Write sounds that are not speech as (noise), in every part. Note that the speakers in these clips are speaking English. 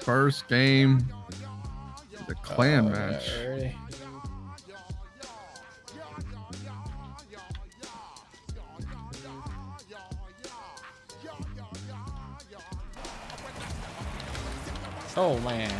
First game, the clan Oh, match. yeah. Oh man.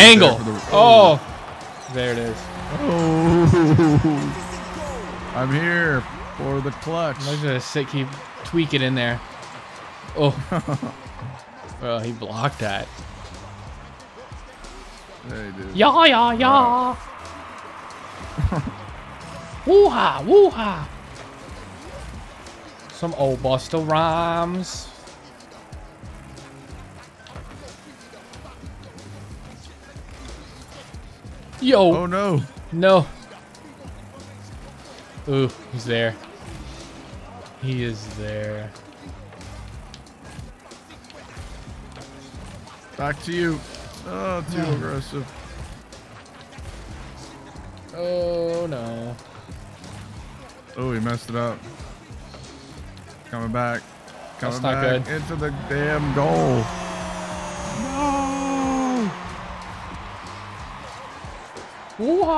Angle. the- Oh. There it is. Oh. I'm here for the clutch. Look at sit keep tweak it in there. Oh. (laughs) well, he blocked that. Hey, dude. Yeah, yeah, yeah. (laughs) Woo-ha, woo-ha. Some old Busta Rhymes. Yo, Oh no. no. Ooh, he's there. He is there. Back to you. Oh, too (sighs) aggressive. Oh no. Oh, he messed it up. Coming back. Coming That's not back good. into the damn goal.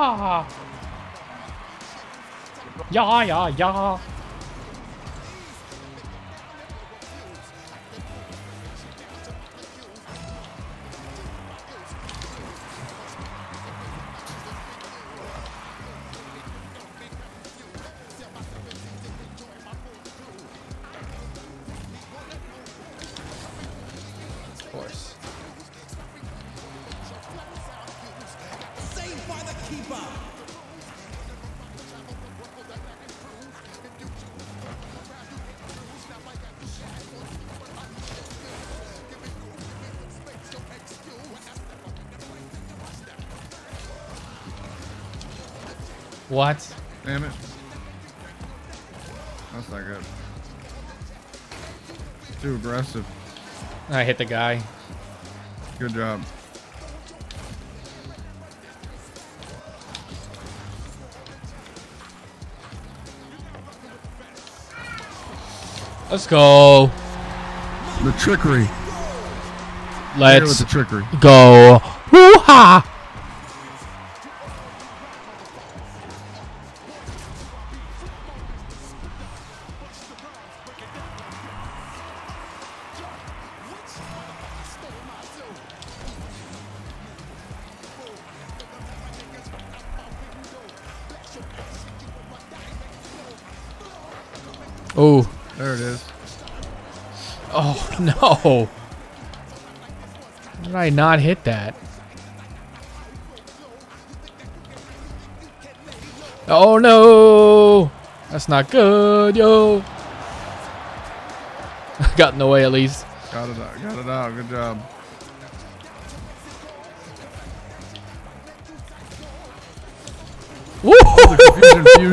Woo-ha. Yeah, yeah, yeah. What? Damn it. That's not good. Too aggressive. I hit the guy. Good job. Let's go. The trickery. Hit it with Let's the trickery. go. Woo-ha. How did I not hit that? Oh no! That's not good, yo. (laughs) Got in the way at least. Got it out. Got it out. Good job. Woo! The confusion fusion.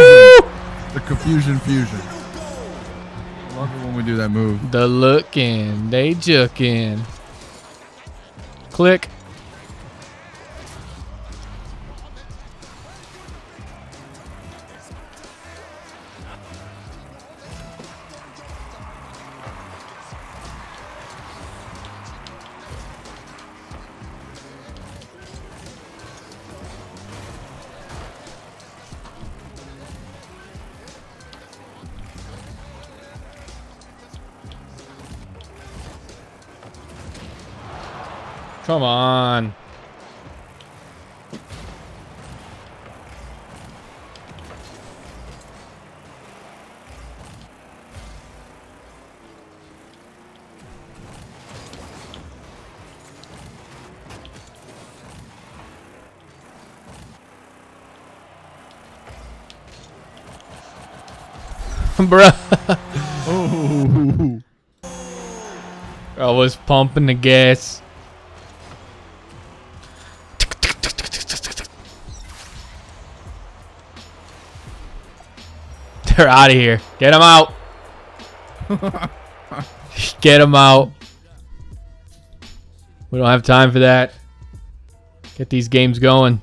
The confusion fusion. Love it when we do that move. The looking, they juking. Click. Come on. (laughs) Bruh. Oh. I was pumping the gas. They're out of here. Get them out. (laughs) Get him out. We don't have time for that. Get these games going.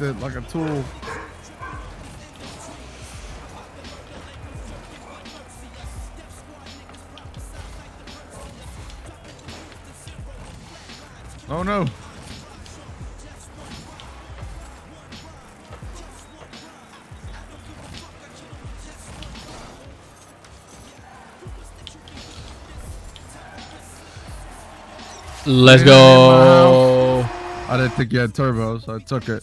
It like a tool. Oh no. Let's go. I didn't think you had turbo, so I took it.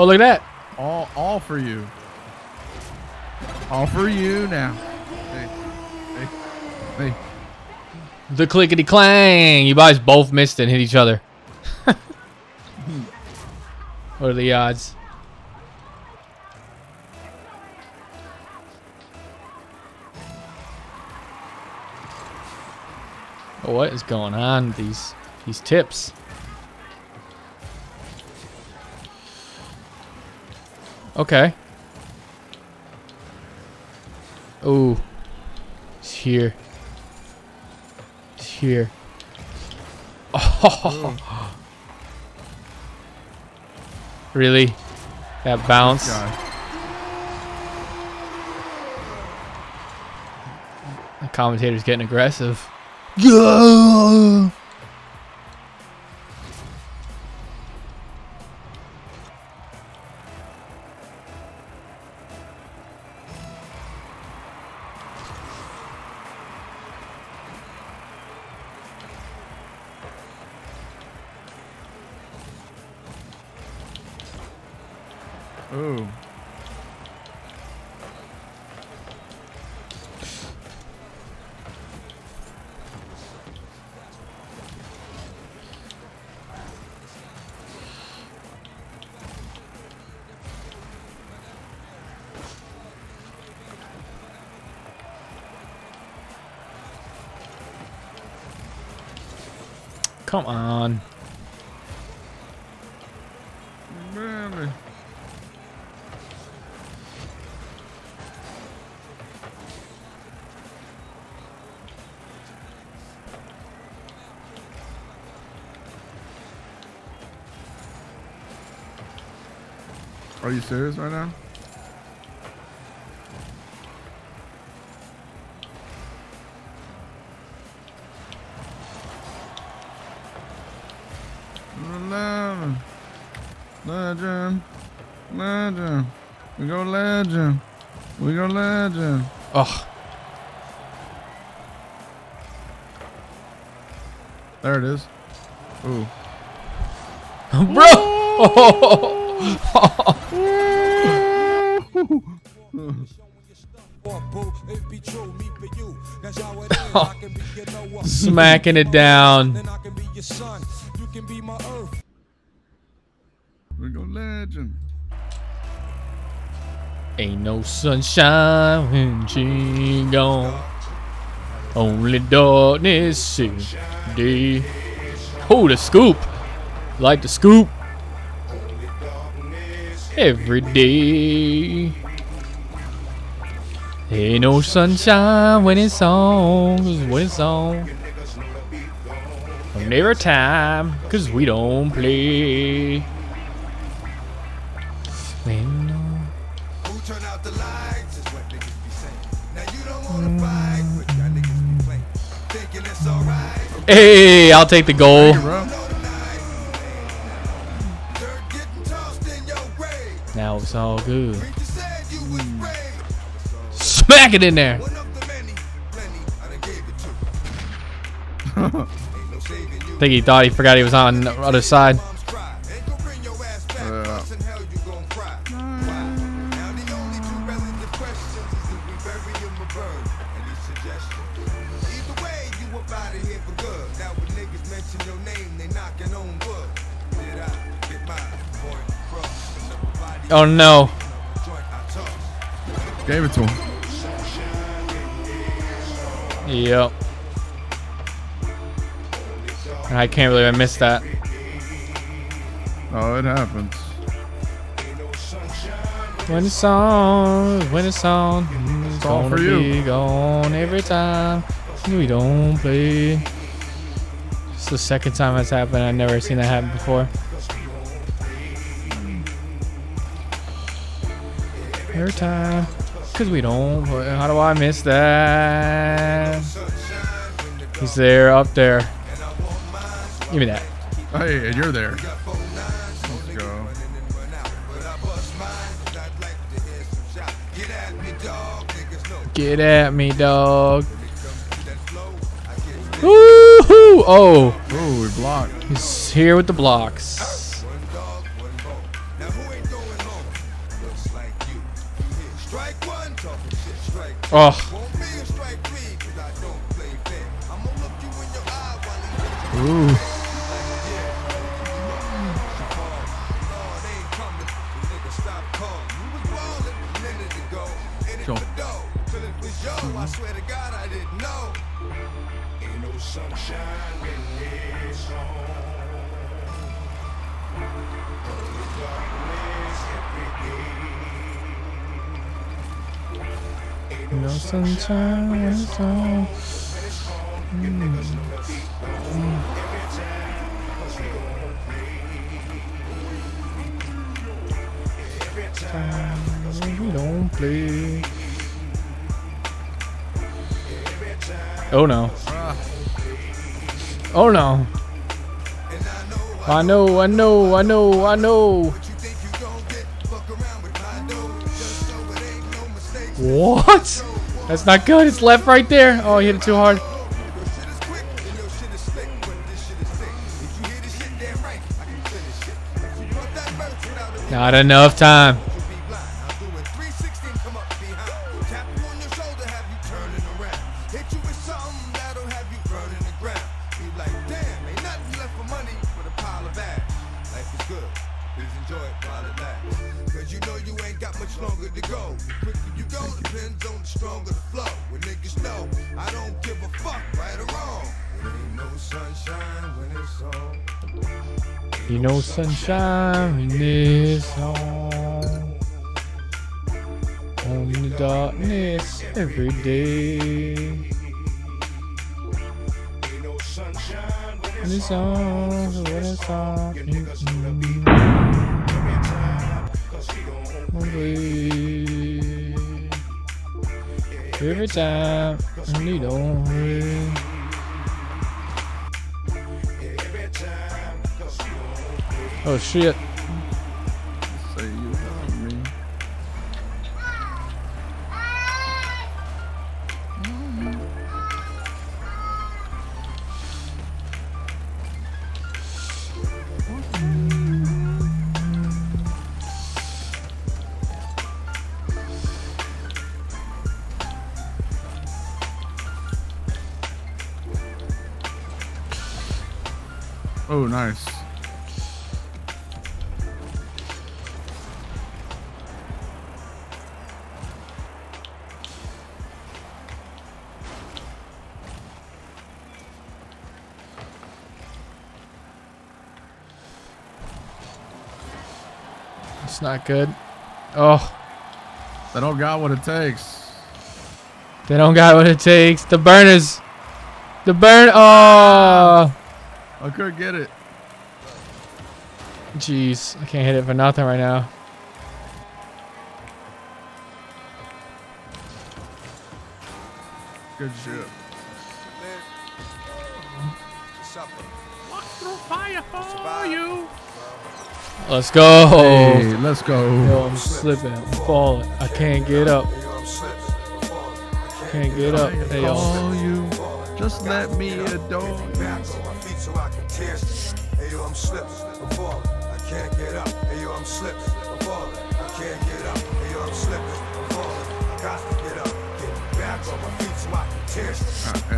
Oh, look at that. All, all for you. All for you now. Hey, hey, hey. The clickety clang. You guys both missed and hit each other. (laughs) what are the odds? What is going on with these these tips? Okay. Ooh. It's here. It's here. (laughs) Oh. Really? That bounce? The commentator's getting aggressive. (laughs) Yeah. Come on. Are you serious right now? Be it down. We go legend. Ain't no sunshine when she gone. Only darkness in day. Oh, the scoop. Like the scoop. Every day. Ain't no sunshine when it's on, when it's on. Never time, cause we don't play. When- I'll take the it's all good. Smack it in there. I (laughs) think he thought he forgot he was on the other side. Oh no. joint I toss. Gave it to him. Yep. I can't believe I missed that. Oh, it happens. When it's on, when it's on, it's all gonna for you. gone every time we don't play. It's the second time that's happened. I've never seen that happen before. Time, cause we don't. How do I miss that? He's there, up there. Give me that. Hey, and you're there. Let's go. Get at me, dog. Niggas know. Get at me, dog. That flow, I get Woohoo! Oh, Oh, we blocked. he's here with the blocks. Oh. In it Sure. for dough. Till it was yo. I swear to God I didn't know. Ain't no sunshine when it's no sunshine. We don't play. Oh no. Oh no. I know, I know, I know, I know. What? That's not good. It's left right there. Oh, he hit it too hard. Not enough is know, sunshine in. Only darkness every day. When it's on, when it's on. mm-hmm. Every time, you don't wait. Oh shit. Not good. Oh, They don't got what it takes. they don't got what it takes. The burners. The burn. Oh. I couldn't get it. Jeez, I can't hit it for nothing right now. Good shit. Let's go. Hey, let's go. Yo, I'm slipping. I'm falling. I can't get up. I can't get up. Hey, yo. Call you. Just let me adore you. Back on my feet so I can tear. Hey yo, I'm slipping, I'm falling. I can't get up. Hey yo, I'm slipping, I'm falling. I can't get up. Hey yo, I'm slipping, I'm falling. I got to get up. Get back on my feet so I can tear.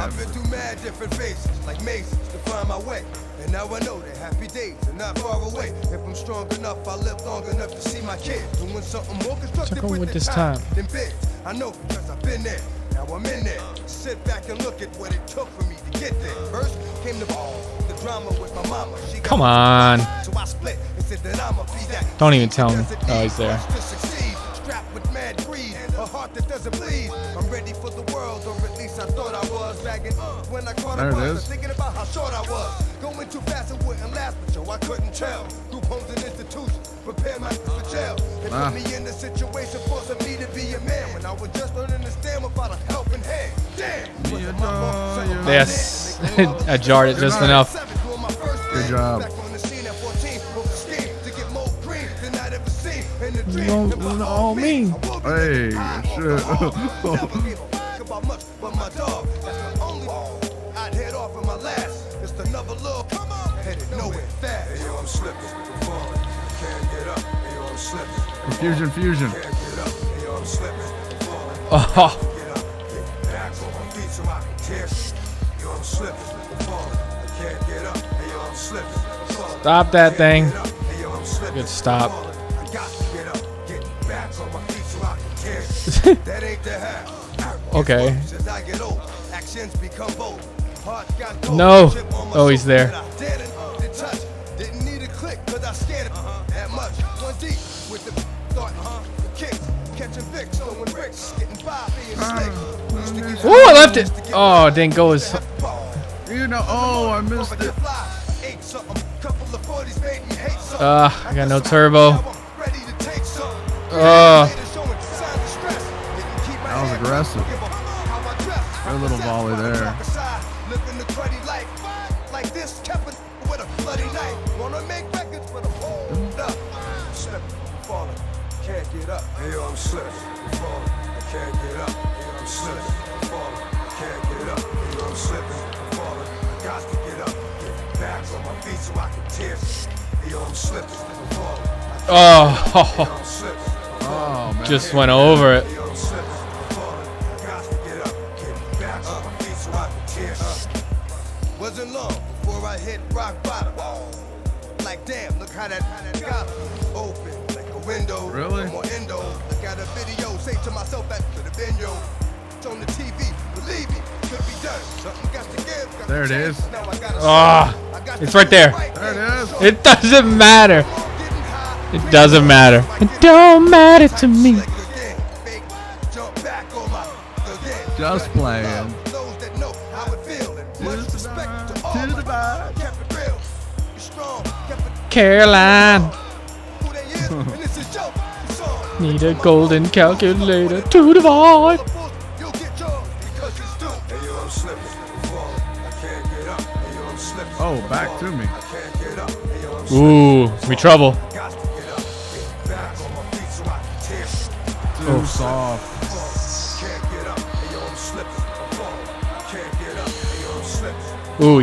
I've been through mad different phases, like mazes, to find my way. And now I know that happy days are not far away. If I'm strong enough, I'll live long enough to see my kids doing something more constructive with, with this time than bids. I know because I've been there. Now I'm in there. Sit back and look at what it took for me to get there. First came the ball, the drama with my mama. She Come on. so I split and said that I'ma that. Don't even tell me. Oh, he's there. To succeed, strapped with mad greed, a heart that doesn't bleed. I'm ready for the world, or at least I thought I was. Bagging when I caught There a is. thinking about how short I was. Going too fast it wouldn't last, but yo, I couldn't tell. Group homes and institutions, prepare my for jail. They Ah. put me in a situation forcing me to be a man when I was just learning to stand without a helping hand. Damn, was it my fault? Something Yes. man make me love I jarred it just enough. Good job. Seen in the dream. Don't- And by don't all all mean. I will be Hey, shit. Never gave a fuck about much, but my dog, that's the only I'd head off in my last. Just another little come on, headed nowhere fast. Hey yo, I'm slipping, I'm falling, can't get up. Hey yo, I'm slipping, Confusion, fusion. can't get up. Hey yo, I'm slipping, I'm falling, Oh, get up, get back on my feet so I can tear. Yo, I'm slipping, I'm falling, I can't get up. Hey yo, I'm slipping, I'm falling. stop that thing. Get up. Hey, yo, I'm slipping, Good stop. (laughs) cold, No. chip on my Oh, he's there. that I dared uh, to touch. Didn't need a click, cause I scared it that much. One deep with the thought, the kicks. Catching Vicks, throwing bricks, getting by, being slick. Used to get Ooh, I left it. Oh, didn't go as. You know, oh, I missed it. Ah, I got no turbo. Uh, That was aggressive. Good little volley there. Living the cruddy life. Like this, kept it with a bloody knife. Wanna make records, but I'm. Slipping, falling, can't get up. Hey, I'm slipping, falling, I can't get up. Hey, I'm slipping, falling, I can't get up, hey I'm slipping, falling, I got to get up. Get back on my feet so I can tear. Hey, I'm slipping, falling, Oh. (laughs) Oh, just went over it. Hit rock bottom. Like damn, look how that, how that got open like a window. Really? No more endo. Look at a video, say to myself that could have been yo. It's on the TV, believe me, could be done. Something got to give. got There to it change. is. Now I gotta Ah, say, got it's right there. thing. There it is. It doesn't matter. It doesn't matter. It don't matter to me. Like again, can't (laughs) a golden calculator yo, I'm. Oh, back to me. Ooh, can't get up. Hey yo, I'm slipping. Ooh,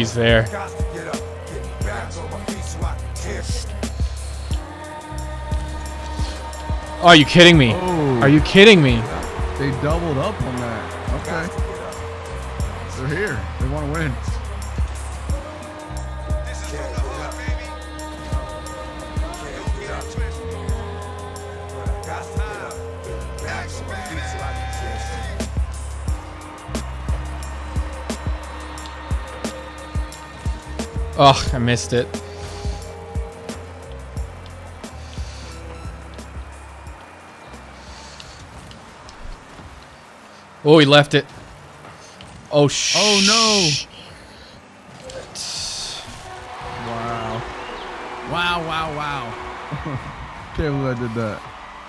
Are you kidding me? Oh. Are you kidding me? They doubled up on that. Okay. They're here. They want to win. Can't get up, baby. Oh, he left it. Oh, sh Oh, no. Wow. Wow, wow, wow. (laughs) Can't believe I did that.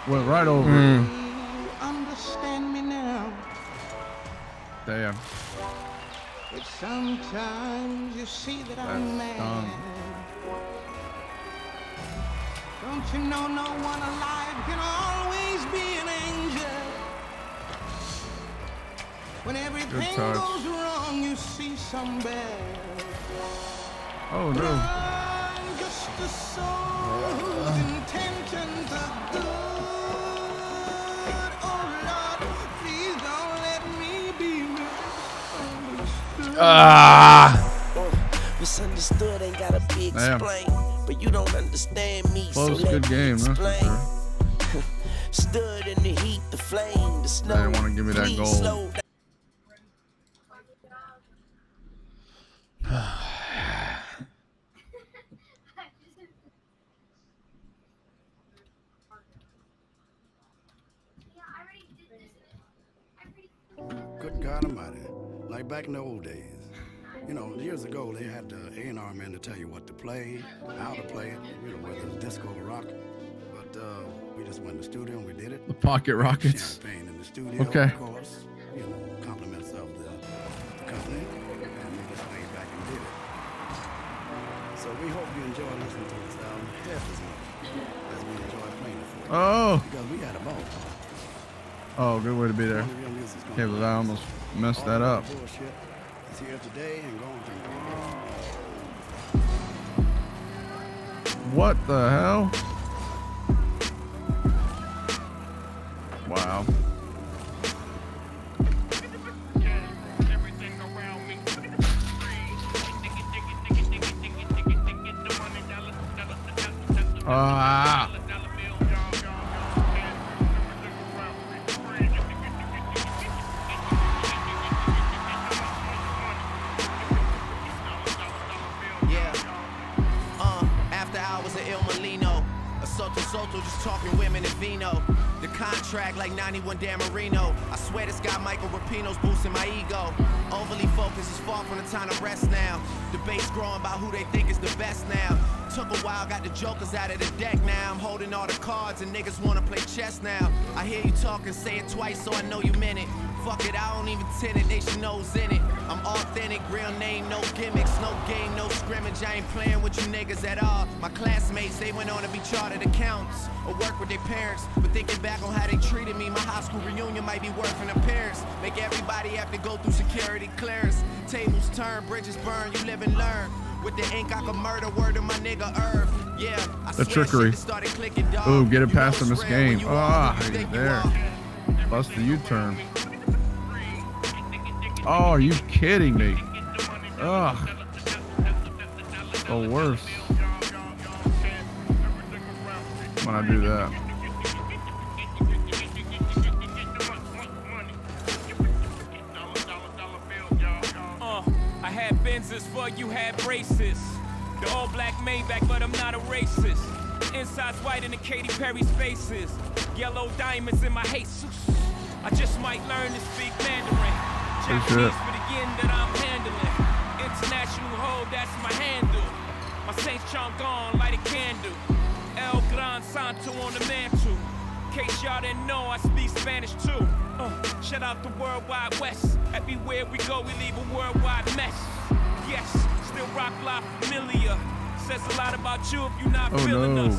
Went right over. Mm. Understand me now. Damn. But sometimes you see that, that I'm mad. Dumb. Don't you know no one alive can all. When everything touch. goes wrong, you see some bad. Oh no. I'm just a soul whose intentions are good. Oh Lord, please don't let me be misunderstood. Ah. Misunderstood ain't gotta be Damn. explained. But you don't understand me, Close, so let good game, that's explain. sure. (laughs) Stood in the heat, the flame, the snow. didn't wanna give me that Please goal. slow down. Good God Almighty, like back in the old days. You know, years ago they had the A&R man to tell you what to play, how to play it, you know, whether it's disco or rock. But uh, we just went in the studio and we did it. The Pocket Rockets. Champagne in the studio, Okay. of course. You know, compliments of the, the company. And we just laid back and did it. So we hope you enjoy listening to this album half as much as we enjoy playing it for you. Oh. Because we had a ball. Oh, good way to be there. All the real music's gonna Can't be believe I almost messed that up. Is here today and gone tomorrow. What the hell? Wow. Ah. Soto just talking women and vino. The contract like 91 Dan Marino. I swear this guy Michael Rapino's boosting my ego. Overly focused is far from the time to rest now. Debates growing about who they think is the best now. Took a while, got the jokers out of the deck now. I'm holding all the cards and niggas wanna play chess now. I hear you talking, say it twice so I know you meant it. Fuck it, I don't even it, they know's in it. I'm authentic, real name, no gimmicks, no game, no scrimmage. I ain't playing with you niggas at all. My classmates, they went on to be chartered accountants or work with their parents. But thinking back on how they treated me, my high school reunion might be worth an appearance. Make everybody have to go through security clearance. Tables turn, bridges burn, you live and learn. With the ink, I could murder word of my nigga Irv. Yeah, I The trickery. clicking. Ooh, get it past him this game. Ah, who you he's think you there. Bust the U-turn. Oh, are you kidding me? Ugh. The worst. When I do that. Uh, I had Benzes for you had braces. The all black Maybach, but I'm not a racist. Inside's white in the Katy Perry spaces. Yellow diamonds in my Jesus. I just might learn to speak Mandarin. Pretty Japanese for the yen that I'm handling. International hold, that's my handle. My Saint John gone, light a candle. El Gran Santo on the mantle. In case y'all didn't know, I speak Spanish too. Uh, shout out the Worldwide West. Everywhere we go, we leave a worldwide mess. Yes, still rock life familiar. Says a lot about you if you're not Oh, feeling no. us.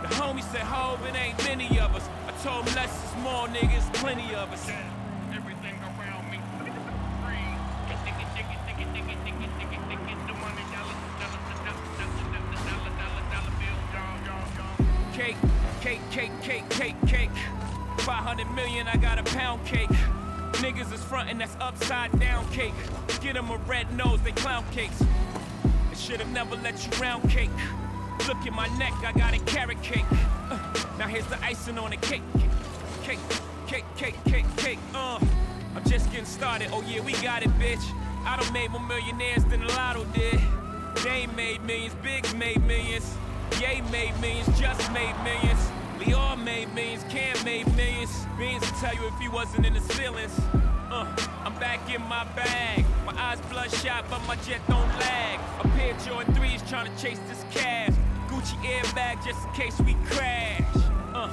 The homie said, Hove, it ain't many of us. I told him less is more, niggas, plenty of us. Cake, cake, cake, cake, cake, cake. 500 million, I got a pound cake. Niggas is frontin', that's upside down cake. Get them a red nose, they clown cakes. I should've never let you round cake. Look at my neck, I got a carrot cake. Uh, now here's the icing on the cake. Cake, cake, cake, cake, cake. Uh, I'm just getting started. Oh yeah, we got it, bitch. I done made more millionaires than lotto did. They made millions, Biggs made millions. Ye made millions, just made millions. Lyor made millions, Cam made millions. Beans will tell you if he wasn't in his feelings. Uh, I'm back in my bag. My eyes bloodshot, but my jet don't lag. A pair of Jordan 3s trying to chase this cash. Gucci airbag just in case we crash. Uh,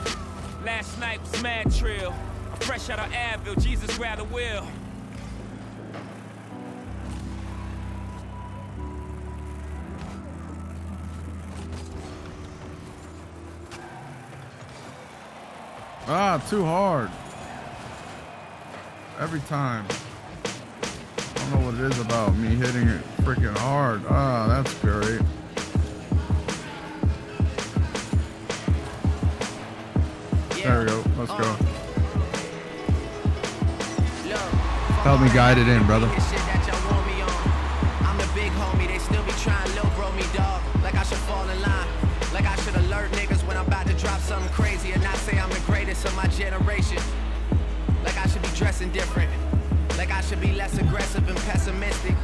last night was mad trill. I'm fresh out of Advil, Jesus grab the Ah, too hard. Every time. I don't know what it is about me hitting it freaking hard. Ah, that's great. There we go. Let's go. Help me guide it in, brother. Shit that y'all want me on. I'm the big homie, they still be trying to bro me dog. Like I should fall in line. Like I should alert niggas drop something crazy and not say I'm the greatest of my generation. Like I should be dressing different. Like I should be less aggressive and pessimistic.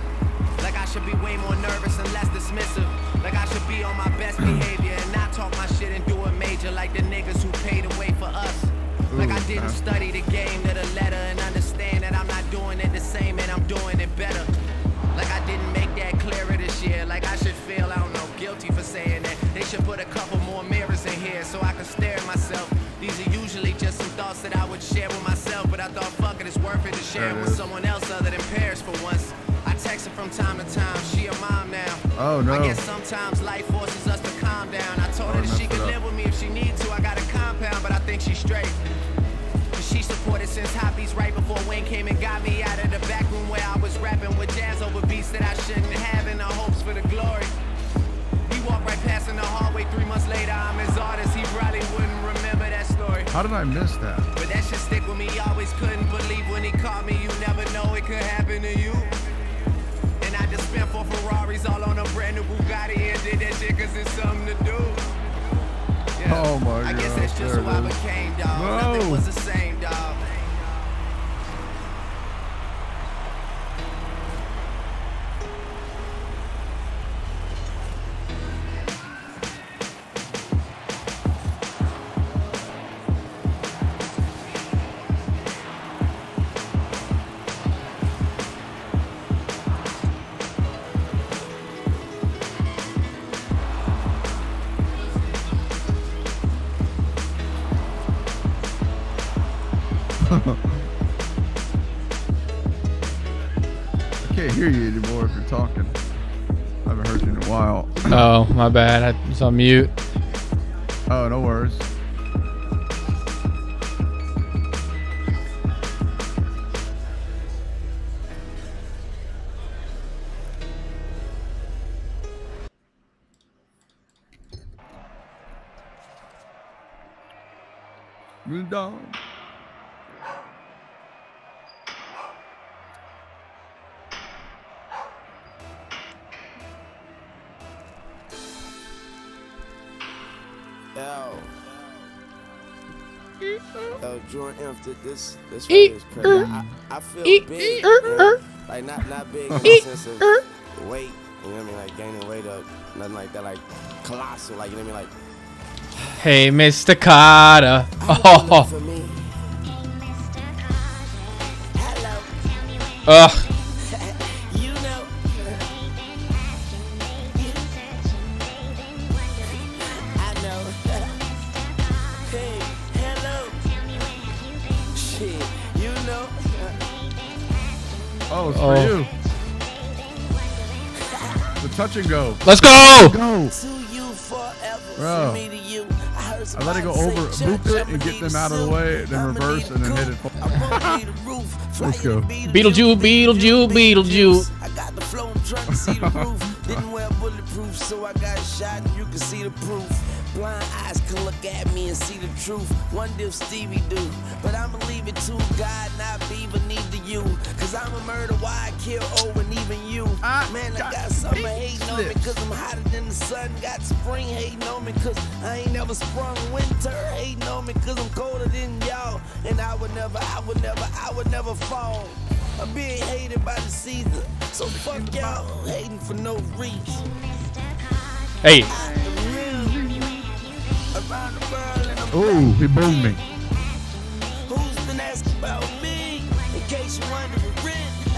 Like I should be way more nervous and less dismissive. Like I should be on my best (clears throat) behavior and not talk my shit and do it major like the niggas who paid the way for us. Like I didn't uh-huh. study the game to the letter and understand that I'm not doing it the same and I'm doing it better. Like I didn't make that clearer this year. Like I should feel, I don't know, guilty for saying that. They should put a couple thoughts that I would share with myself, but I thought, fuck it, it's worth it to share it it with someone else other than Paris for once. I text her from time to time. She a mom now. Oh, no. I guess sometimes life forces us to calm down. I told her Oh, that she could live with me if she need to. I got a compound, but I think she's straight. She supported since Hot Beats right before Wayne came and got me out of the back room where I was rapping with Jas over beats that I shouldn't have in the hopes for the glory. He walked right past in the hallway three months later. I'm his artist. He probably wouldn't remember that story. How did I miss that? But that shit stick with me. Always couldn't believe when he called me. You never know it could happen to you. And I just spent four Ferraris all on a brand new Bugatti and did that shit cause it's something to do. Yeah. Oh my I guess God, that's just who I became, dog. No. My bad. I was on mute. This this right is crazy. er, I, I feel big, man. er. like not not big in the sense of weight. You know what I mean? Like gaining weight or nothing like that. Like colossal. Like you know what I mean? Like (sighs) Hey, Mr. Carter. Oh, for me. ugh. Oh, it's Oh. for you. The touch and go. Let's go. Go. To you forever. Bro. From me to. I let it go over, say, boop it, and get them out of the way, then reverse, and then the hit it. coop. I'ma leave the roof. Let's go. Beetlejuice, Beetlejuice, Beetlejuice. I got the flow, I'm trying to see the roof. (laughs) Didn't wear bulletproof, so I got shot and you can see the proof. Blind eyes can look at me and see the truth. Wonder if Stevie do. But I'ma leave it to God, not Beaver, neither you. Cause I'm a murder, why I kill O and even you. Man, I got summer hating on me cause I'm hotter than the sun. Got spring hating on me cause I ain't never sprung. Winter hating on me cause I'm colder than y'all. And I would never, I would never, I would never fall. I'm being hated by the season. So fuck y'all hating for no reason. Hey, Around the world and I'm Ooh, he boomed me. Who's been asking about me? In case you wondering, I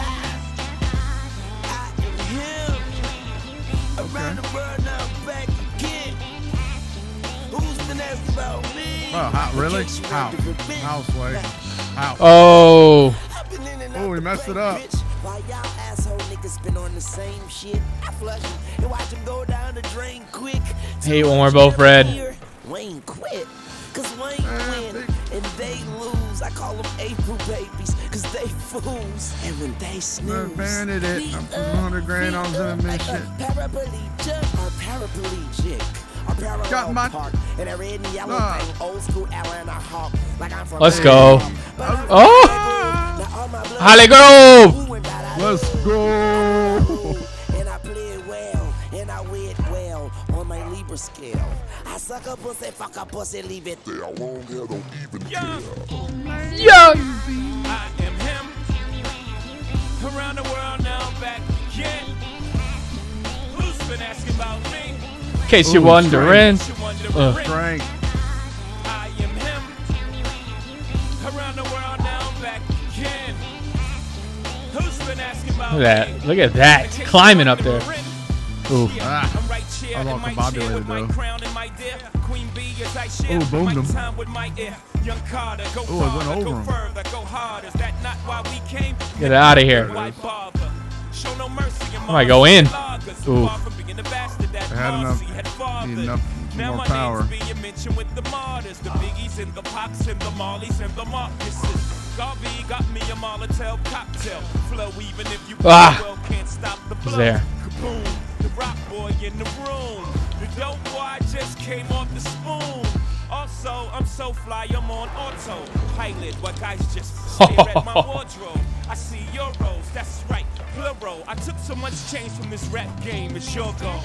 am him. Around the world now I'm back again. then ask about me. Bro, how, really? Get you How? ready to revenge. How, Sway? How? Oh. I've been Oh, out he messed it up. bitch. While y'all asshole niggas been on the same shit, I flush 'em and watch them go down the drain quick. Hate when we're both red. Here, Wayne quit. Cause Wayne win and they lose. I call them April babies, cause they fools. And when they snooze, banded it. I'm putting 100 grand on feel them and like shit. Paraplegic or paraplegic. Got my- park. And a red and yellow Nah. thing, old school Atlanta hawk. Like I'm from Let's go. Oh. Now all my blood Hollygrove. Ooh, and that I Let's go. (laughs) Libra scale. I suck a pussy, fuck a pussy, leave it there. Yo. I am him. Around the world now, I'm back again. Who's been asking about me? In case you're wondering. You Uh. Frank. I am him. Around the world now, I'm back again. Who's been asking about Look at that. Look at that. Climbing up there. Ooh. Ah. I'm right here I in lost my a bobby chair later, with my though. crown and my dear Queen I boomed him. time with my ear. Young Carter, go Ooh, it went over him. further, go hard. Is that not why we came? Get outta here. Why? Show no mercy I might go in. Ooh. far from being the bastard that They had enough- had need enough Now more my power. name's being mentioned with the martyrs, the biggies and the pops and the mollies and the Marcuses. Garvey got me a Molotov cocktail. Flow even if you Ah. well can't stop the flow. there. Kaboom, the rock boy in the room. The dope boy just came off the spoon. Also, I'm so fly, I'm on autopilot. While guys just stare at my (laughs) wardrobe. I see your euros, that's right, plural. I took so much change from this rap game, it's your goal.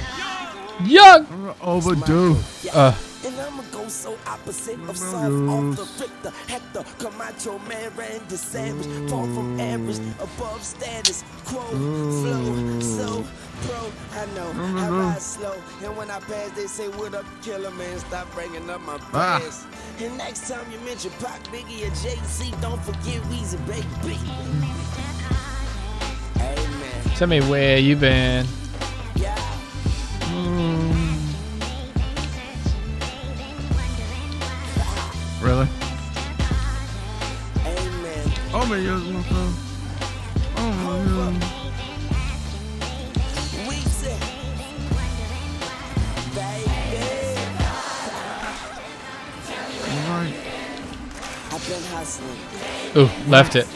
Young. Overdue. Uh. And I'ma go so opposite of soft Yes. off the Richter. Hector, Camacho, man, Randy Savage. Far from average, above status. Quo, flow, so pro. I know, I ride slow. And when I pass, they say, What up, killer man? Stop bringing up my Ah. And next time you mention Pac, Biggie, or Jay Z, don't forget Weezy, baby. Amen. Tell me where you been. Yeah. Really? Amen. Oh, man, yes, my son. Oh, man. Weezy. Baby. All right. I've been hustling, Ooh, left it.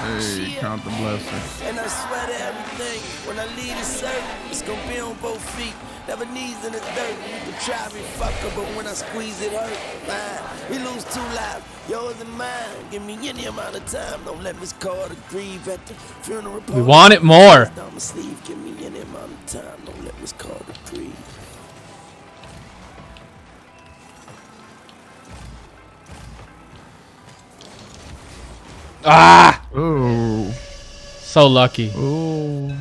Hey, count the blessings. And I swear to everything, when I leave the circle, it's gonna be on both feet. Never knees in the dirt. You can try me, fucker, but when I squeeze it hurt. Fine. We lose two lives, yours and mine. Give me any amount of time. Don't let Miss Carter grieve at the funeral. We want it more. Down my sleeve, give me any amount of time. Don't let Miss Carter grieve. Ah. Oh. So lucky. Oh.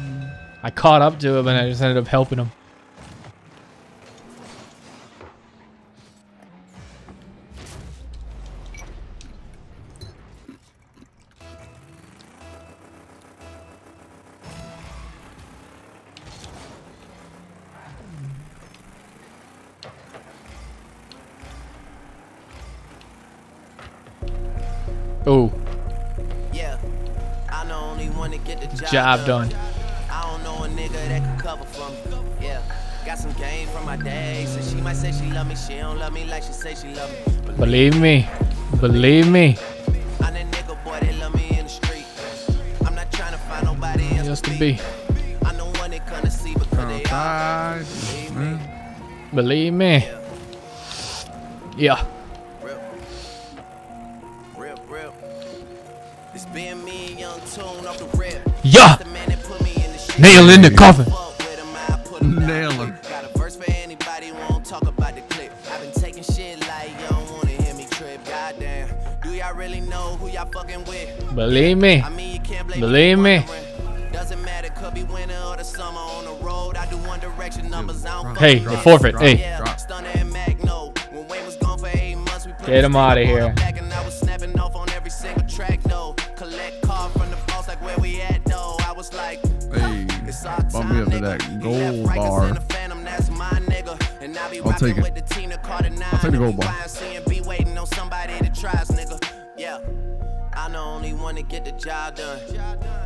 I caught up to him and I just ended up helping him. Ooh, Yeah, I know only one to get the job, job done. I don't know a nigga that can cover for me. Yeah, got some game from my day. So she might say she love me, she don't love me like she say she love me. Believe me. Believe me. I'm that nigga boy that love me in the street. I'm not trying to find nobody else Just to to be. be. I know one they gonna see because they all Outside. believe me. Believe me. Yeah. Nail in the coffin. Fuck with him, I put him down Nail quick. him. Got a verse for anybody who won't talk about the clip. I've been taking shit like you don't wanna hear me trip. Goddamn. Do y'all really know who y'all fucking with? Believe me. I mean, you can't blame Believe me. me. for wondering. Doesn't matter, could be winter or the summer on the road. I do one direction numbers. I don't Hey, the know. forfeit. Hey. Get him out of When Phantom, that's my nigga. And I be I'll take it. with the team that caught a nine. I'll take the gold we bar. YMCA be waiting on somebody to try us, nigga. Yeah. I'm the only one to get the job done.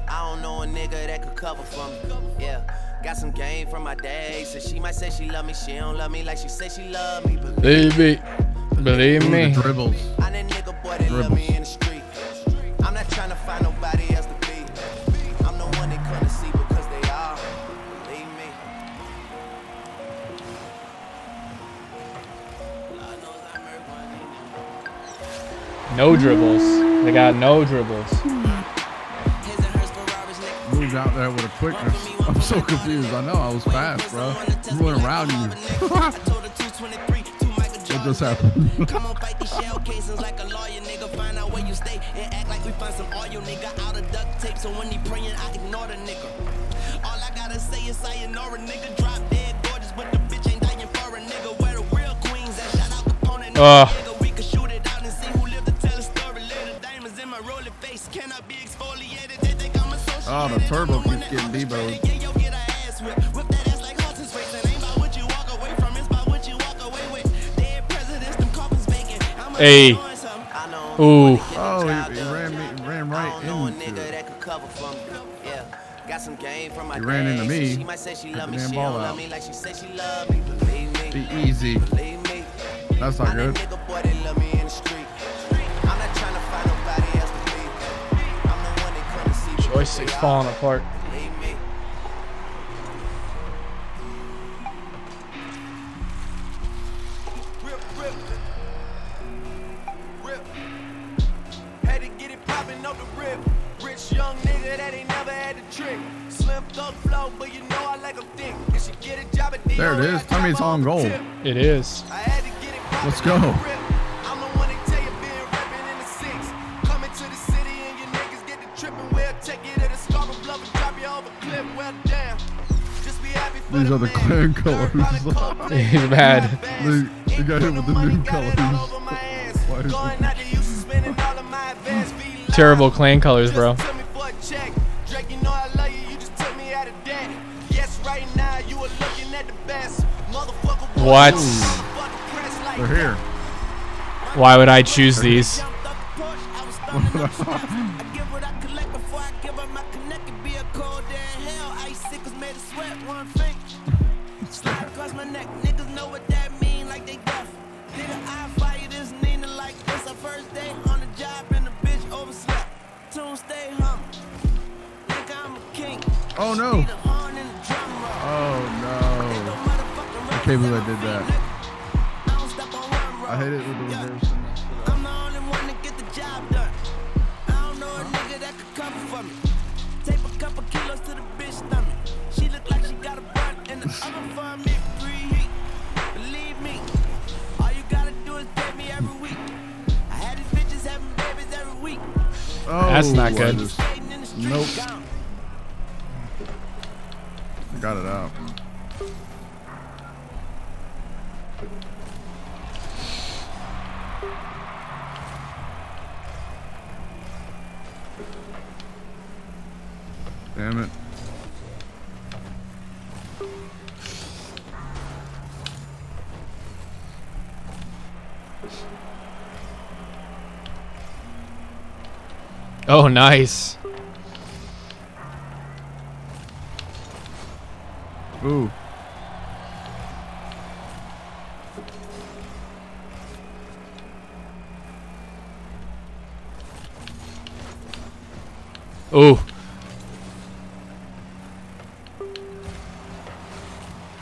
I don't know a nigga that could cover for me. Yeah. Got some game from my day. So she might say she love me. She don't love me like she said she love me. But Believe me. Believe me. dribbles. I'm that nigga boy that love me in the street. I'm not trying to find nobody No dribbles. They got no dribbles. His and hers Ferraris, nigga. Moved out there with a quickness. (laughs) I'm so confused. I know I was fast, bro. I'm running around you. I told her 223, two Michael what just happened? Come on, fight these shell casings like a lawyer, nigga. Find out where you stay and act like we find some oil, nigga. Out of duct tape, so when he praying, I ignore the nigga. All I gotta say is sayonara, nigga. Drop dead gorgeous, but the bitch ain't dying for a nigga. Where the real queens at? Shout out Capone, nigga. Dead presidents, them coffins vacant. I'm Hey. doing something. I know Ooh. Oh, he, he ran me, ran right don't know a into nigga it. that could cover for me. Yeah. Got some game from my He ran into me. She might say she love the me, damn she ball don't out. love me like she said she love me. Believe me, Be easy. believe me. That's not I'm good. Joystick's falling apart. Believe me. Rip, rip. Rip. Had to get it poppin' off the rip. Rich young nigga that ain't never had the trick. Slim thug flow, but you know I like 'em thick. If she get a job at There it is. I Tell me it's drop on goal. It is. I had to get it poppin' Let's go. You. You just took me out of debt. Yes, right now you are looking at the best. Motherfucker. boy, What? motherfucker press like They're here. Why would I choose these? (laughs) (laughs) Oh no. Need a horn and a drum roll. Oh no. I can't believe I did that. I don't step on one roll. I hate it with the reverse. I'm the only one to get the job done. I don't know a nigga that could cover for me. Tape a couple kilos to the bitch stomach. She look like she got a bun in the oven for a preheat. Believe me, all you gotta do is pay me every week. I had these bitches having babies every week. Oh, That's not oh, I good. just Skating in the street, Nope. Gone. got it out. Damn it. Oh, nice. Ooh. Ooh.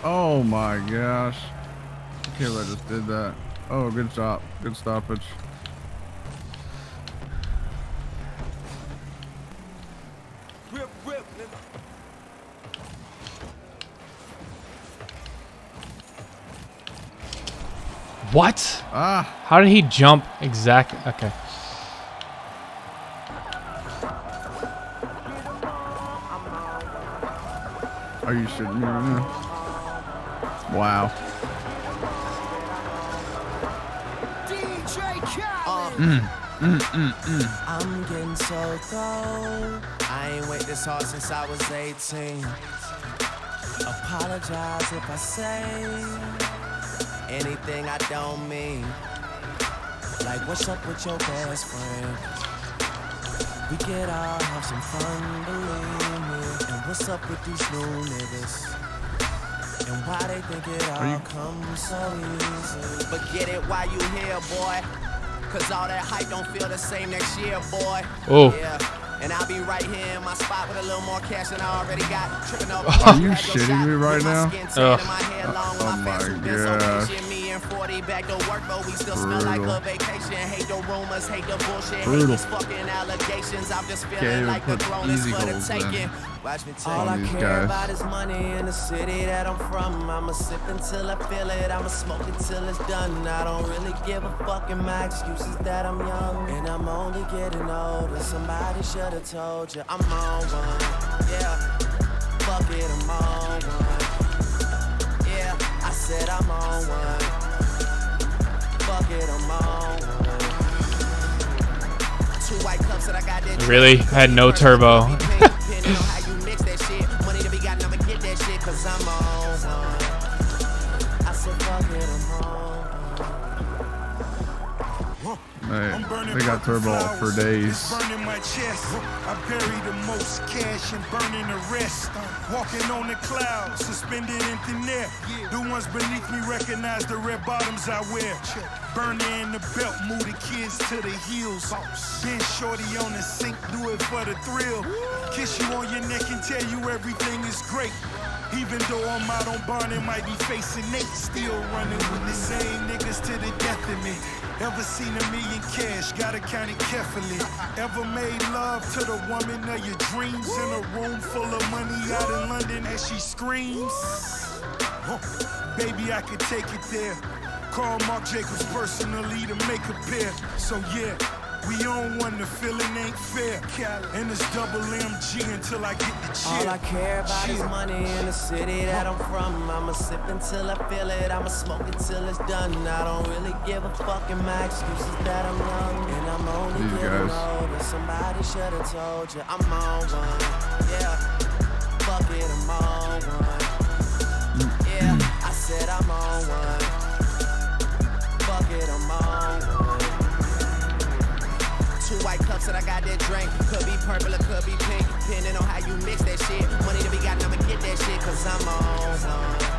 Oh my gosh. I can't believe I just did that. Oh, good stop. Good stoppage. What? Ah. How did he jump exact? Okay. Are you shitting me right now? Wow. Mm, mm, mm, I'm getting so cold. I ain't wait this hard since I was 18. Apologize if I say anything I don't mean. Like, what's up with your best friend? We get out, have some fun, believe me. And what's up with these new niggas? And why they think it all comes so easy? But get it while you here, boy. Cause all that hype don't feel the same next year, boy. Oh. Yeah. And I'll be right here in my spot with a little more cash than I already got. Are you shitting me right now? Ugh. Oh my gosh. Me and 40 back to work, but we still smell like Brutal. a vacation. Hate the rumors, hate the bullshit, Brutal. hate these fucking allegations. I'm just feeling Can't even like the put throne is easy for the goals in. taking. Watch me take On All I care guys. about is money in the city that I'm from. I'ma sip until I feel it. I'ma smoke until it's done. I don't really give a fuck. And my excuse is that I'm young and I'm only getting older. Somebody should have told you I'm on one. Yeah, fuck it, I'm on one. Yeah, I said I'm on one. Fuck it, I'm on one. Two white cups that I got that Really? Had no turbo. Turbo for days. Burning my chest. I bury the most cash and burning the rest. Walking on the clouds, suspended in thin air. The ones beneath me recognize the red bottoms I wear. The belt, move the kids to the heels. Been shorty on the sink, do it for the thrill. Kiss you on your neck and tell you everything is great. Even though I'm out on and might be facing Nate, still running with the same niggas to the death of me. Ever seen a million cash, gotta count it carefully. Ever made love to the woman of your dreams in a room full of money out in London as she screams? Huh. Baby, I could take it there. Call Marc Jacobs personally to make a pair. So yeah, we on one, the feeling ain't fair. And it's double MG until I get the cheer. All I care about is money in the city that I'm from. I'ma sip until I feel it. I'ma smoke until it's done. I don't really give a fuck. And my excuse is that I'm young and I'm only These getting guys. older. Somebody should have told you I'm on one. Yeah, fuck it, I'm on one. Yeah, I said I'm on one. Fuck it, I'm on one. Two white cups that I got that drink. Could be purple or could be pink. Depending on how you mix that shit. Money to be got, I'ma get that shit. Cause I'm on one.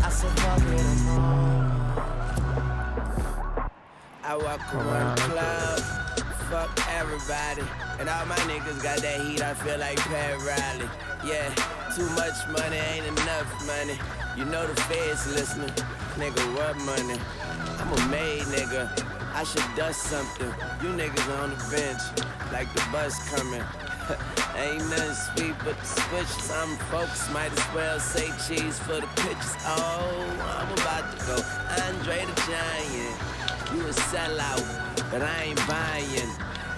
I said, fuck it, I'm on I walk around the club, fuck everybody. And all my niggas got that heat, I feel like Pat Riley. Yeah, too much money ain't enough money. You know the feds listening. Nigga, what money? I'm a made nigga. I should dust something. You niggas on the bench, like the bus coming. (laughs) Ain't nothing sweet but the switch. Some folks might as well say cheese for the pictures. Oh, I'm about to go. Andre the Giant. You a sellout, but I ain't buying.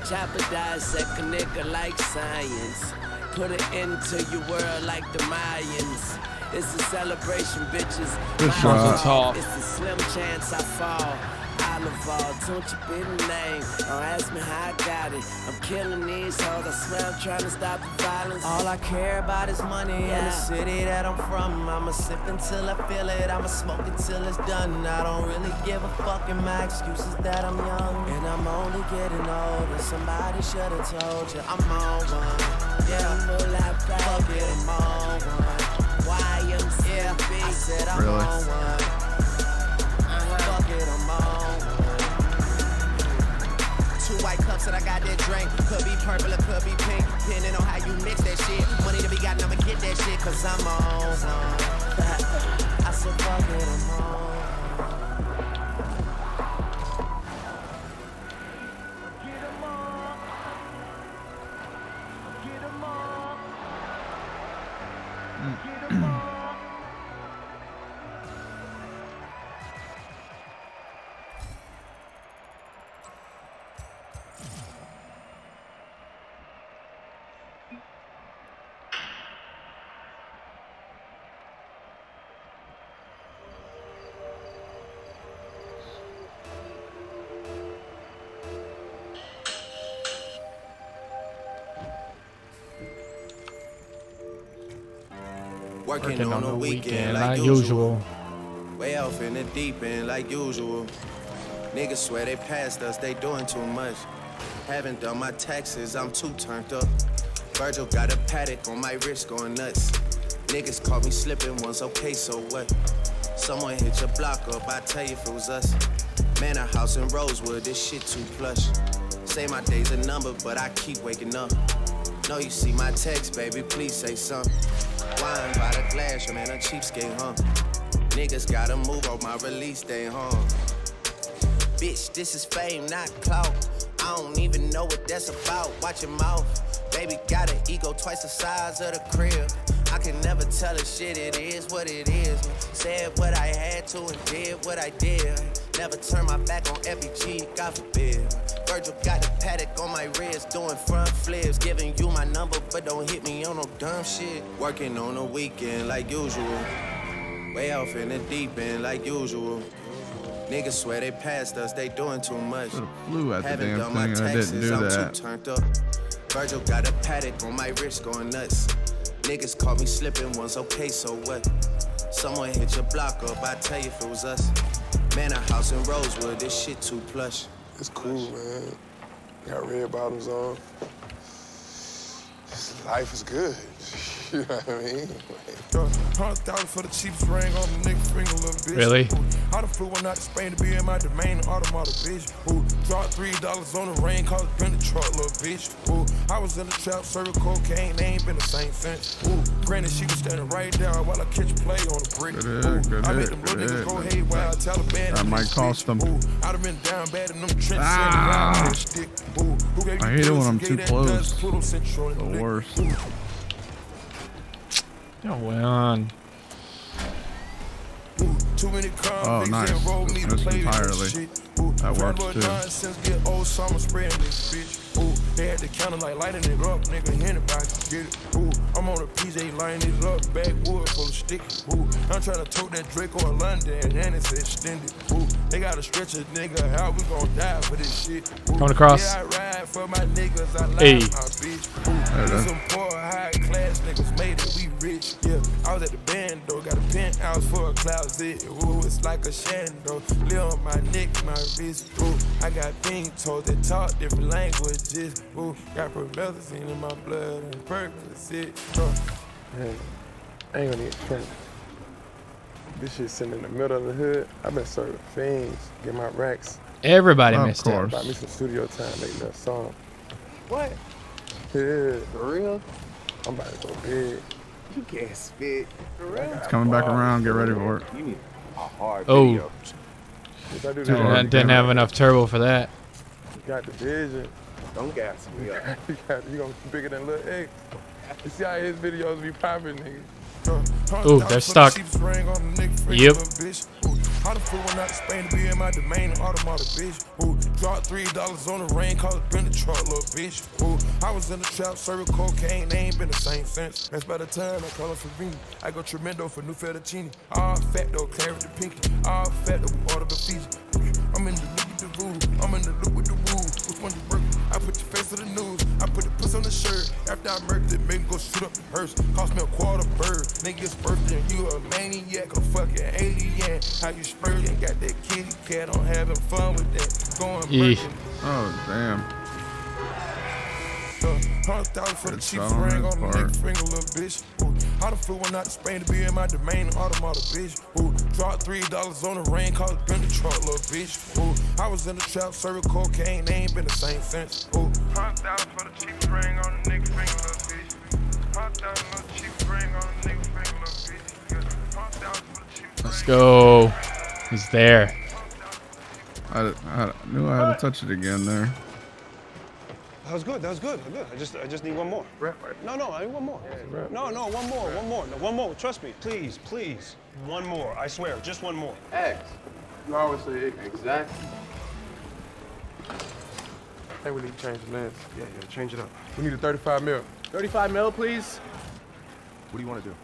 Chopper dissect a nigga like science. Put it into your world like the Mayans. It's a celebration, bitches. Good My shot. fault. It's a slim chance I fall. Olival, don't you be the name. Don't ask me how I got it. I'm killing these hoes. I swear I'm trying to stop the violence. All I care about is money in Yeah. the city that I'm from. I'ma sip until I feel it. I'ma smoke until it's done. I don't really give a fuck. And my excuse is that I'm young and I'm only getting older. Somebody should have told you I'm on one. Yeah, fuck it, I'm on one. YMCB. Yeah, I said I'm Really? on one. White cups that I got that drink. Could be purple or could be pink. Depending on how you mix that shit. Money to be got, I'ma get that shit. Cause I'm on. (laughs) I said, fuck it, I'm on weekend like usual. Way off in the deep end like usual. Niggas swear they passed us, they doing too much. Haven't done my taxes, I'm too turned up. Virgil got a Patek on my wrist going nuts. Niggas caught me slipping once, okay, so what? Someone hit your block up, I tell you if it was us. Man, a house in Rosewood, this shit too plush. Say my day's a number, but I keep waking up. Know you see my text, baby, please say something. Wine by the glass, your man a cheapskate, huh? Niggas gotta move on my release day, huh? Bitch, this is fame, not clout. I don't even know what that's about. Watch your mouth. Baby got an ego twice the size of the crib. I can never tell a shit, it is what it is. Said what I had to and did what I did. Never turn my back on FBG, God forbid. Virgil got the Patek on my wrist, doing front flips. Giving you my number, but don't hit me on no dumb shit. Working on the weekend like usual. Way off in the deep end like usual. Niggas swear they passed us, they doing too much. flew at Haven't damn done my thing I didn't taxes, do I'm that. too turned up. Virgil got a Patek on my wrist going nuts. Niggas caught me slipping once, okay, so what? Someone hit your block up, I tell you if it was us. Man, a house in Rosewood, this shit too plush. It's cool, man. Got red bottoms on. Life is good. (laughs) You know what I mean? Hundred thousand for the cheapest ring on the nigga finger, little bitch. Really? Ooh, I done flew one out to Spain to be in my domain, automata, bitch. Ooh, dropped three dollars on the rain, cause been the truck, little bitch. Ooh, I was in the trap, serving cocaine, they ain't been the same since. Ooh, granted, she was standing right there while I catch play on the brick. Good Ooh, good I hit, made them little good niggas hit. go haywire, Taliban. That might cost them. Ooh, I done been down bad in them trenches. Ah. Ooh, who gave I hate it when I'm too close. dust? Pluto Central in The worst. Ooh, Oh, weón. Ooh, Too many Oh, nice. that roll me to Dismissed play entirely. this shit. Ooh, That works, too. Nonsense, get old summer spreading this bitch. Ooh, they had the counter like lighting it up, nigga. Anybody can get it. Ooh, I'm on a PJ lining it up, backwood full of sticky. Ooh, I'm trying to tote that Draco in London and it's extended. Ooh, they gotta stretch a nigga out, we gon' die for this shit. Ooh, Coming across. Yeah, I ride for my niggas, I lie Hey. my bitch. Ooh, There it some poor high class niggas made it, we rich. Yeah, I was at the band though, got a penthouse for a closet. Ooh, it's like a shando. Live on my neck, my wrist. Ooh, I got pink toes that talk different languages. Ooh, got promethazine in my blood and Percocet. Man, I ain't gonna need front. This shit sitting in the middle of the hood. I've been serving fiends, get my racks. Everybody Of missed course. Bought me some studio time, make me a song. What? Yeah, For real? I'm about to go big. You can't spit. For real? It's coming back around. Get ready for it. You need a hard Oh. video. If I do that, hard. it. I didn't have enough turbo for that. you got the vision. Don't gas me up. (laughs) you got you gonna be bigger than Lil X. You see how his videos be popping, nigga. Ooh, they're stuck. Yep. Yep. How the fool went out to Spain to be in my domain, automata, bitch. Ooh, dropped three dollars on the rain, cause it been the truck, little bitch. Ooh, I was in the trap, serving cocaine, they ain't been the same since. That's by the time I call it for me. I go tremendo for new fettuccine. All fat though, claret the pinky. All fat though, we order the Fiji. I'm in the loop with the voodoo. I'm in the loop with the woo. Face to the news. I put the puss on the shirt. After I murdered it, make me go shoot up the hearse. Cost me a quarter bird. Niggas birthday, you a maniac, a fucking alien. How you spurting? Got that kitty cat on having fun with that. Going Yee. Oh damn. Hundred thousand for the Good cheap shot on ring on the part. nigga finger, little bitch. Ooh, I done flew one out to Spain to be in my domain, automata, bitch. Ooh, dropped three dollars on the rain, cause it been the truck, little bitch. Ooh, I was in the trap, serving cocaine, they ain't been the same since. Ooh, hundred thousand for the cheap ring on the nigga finger, little bitch. Hundred thousand for the cheap ring on the nigga finger, little bitch. Hundred thousand for the cheap Let's go. He's there. I, I knew I had to touch it again there. That was good. That was good. Good. I just, I just need one more. No, no, I need one more. No, no, one more, one more, no, one more. Trust me, please, please, one more. I swear, just one more. X. You always say X. Exactly. I think we need to change the lens. Yeah, yeah, change it up. We need a 35 mil. 35 mil, please. What do you want to do?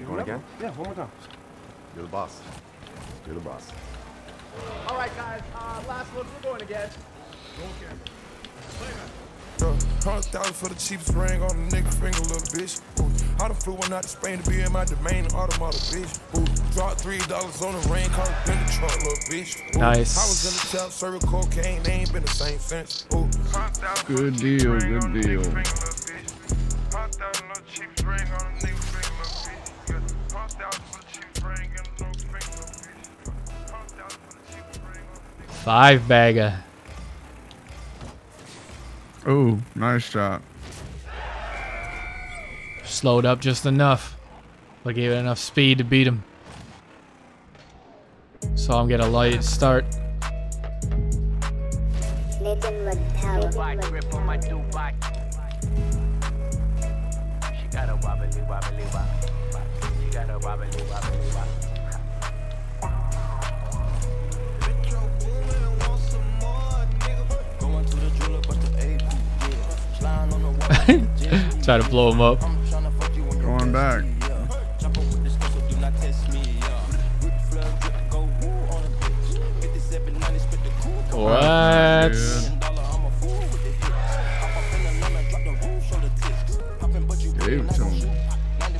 You going again? Yeah, one more time. You're the boss. You're the boss. All right, guys. Uh, last look. We're going again. Uh, Hundred thousand for the cheapest ring on the nigga finger, little bitch. Ooh, I done flew one out to Spain to be in my domain, automata, bitch. Ooh, Drop three dollars on the rain, car in the truck, little bitch. Ooh, Nice. I was in the tap, serving cocaine, they ain't been the same since. Ooh. Good deal, good deal. Five bagger. Oh, nice shot. Slowed up just enough. But gave it enough speed to beat him. Saw him get a light start. (laughs)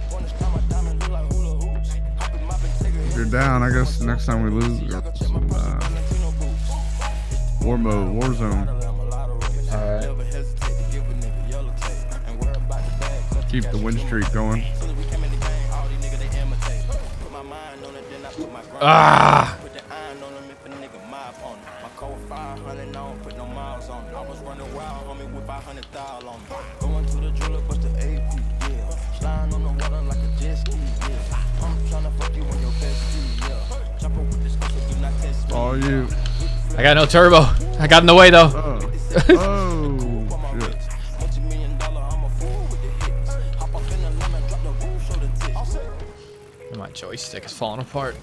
pointers, to blow diamond, up. like hula hoops. Hoppin', moppin', take a If you're down, I guess next time we lose, we got some, uh, war mode, war zone. Keep the win streak going. Ah! Put the iron on him if a nigga mob on him. My code 500, I don't put no miles on. I was running wild, homie, with 500 thou. Going to the jeweler, bust the AP, yeah. Sliding on the water like a jet ski, yeah. I'm tryna fuck you on your bestie, yeah. Jump up with this stuff, so do not test me. All you. I got no turbo. I got in the way though. Oh. oh joystick is falling apart.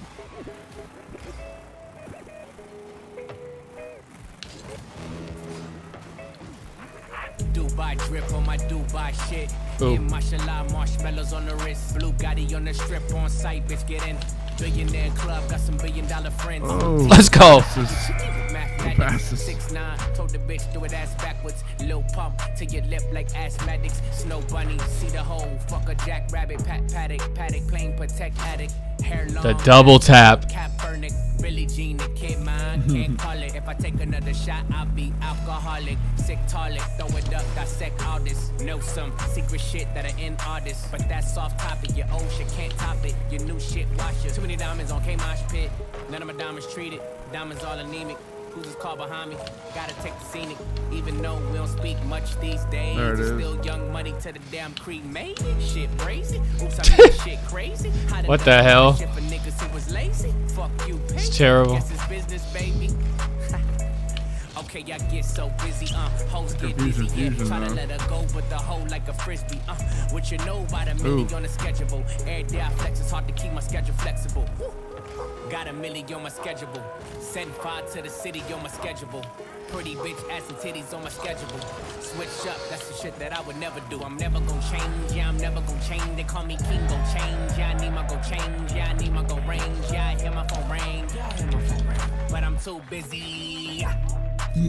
Dubai drip on my Dubai shit. Mashallah, marshmallows on the wrist. Blue Gotti on the strip on site, bitch, get in. Billionaire club, got some billion dollar friends. Oh. Let's go. Mathematics, six nine. Told the bitch do it ass backwards. Lil pump to your lip like asthmatics. Snow bunny, see the hole. Fuck a jackrabbit, pat paddock, paddock, plain protect addict. Hair long. The double tap. Billie Jean, the kid mine, (laughs) can't call it. If I take another shot, I'll be alcoholic. Sick toilet, throw it up, dissect all this. Know some secret shit that are in artists. But that's off topic, your old shit can't top it. Your new shit, wash it. Too many diamonds on K-Mosh pit. None of my diamonds treated. Diamonds all anemic. Who's this car behind me? Gotta take the scenic. Even though we don't speak much these days, There it's still young money to the damn cremated. Shit crazy. Oops, I made (laughs) shit crazy. What the hell? shit for niggas who was lazy. Fuck you, It's terrible. (laughs) okay, I get so busy, uh, hoes get dizzy, yeah. Try to man. let her go, but the hoe like a frisbee, uh. What you know by the milli Ooh. on the schedule. Every day I flex, it's hard to keep my schedule flexible. Got a milli on my schedule. Send five to the city on my schedule. Pretty bitch ass and titties on my schedule. Switch up, that's the shit that I would never do. I'm never gonna change, yeah, I'm never gonna change. They call me king, gon' change. Yeah, I need my go change. Yeah, I need my go range. Yeah, I hear my phone ring. Yeah, I hear my phone ring. But I'm too busy.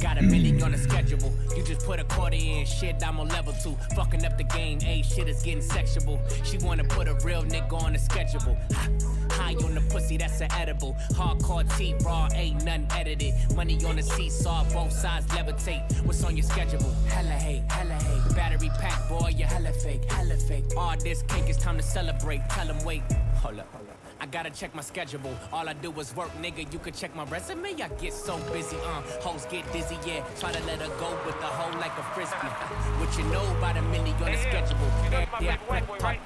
Got a million on the schedule. You just put a quarter in, shit, I'm on level two. Fucking up the game, A shit is getting sexual. She wanna put a real nigga on the schedule. High on the pussy, that's an edible. Hardcore T, raw, ain't nothing edited. Money on the seesaw, both sides levitate. What's on your schedule? Hella hate, hella hate. Battery pack, boy, you hella fake, hella fake. All this cake, it's time to celebrate. Tell 'em wait. Hold up, hold up. I gotta check my schedule. All I do is work, nigga. You could check my resume. I get so busy, uh. Hoes get dizzy, yeah. Try to let her go with the hoe like a frisbee. (laughs) What you know about a milli on the schedule? Yeah, yeah,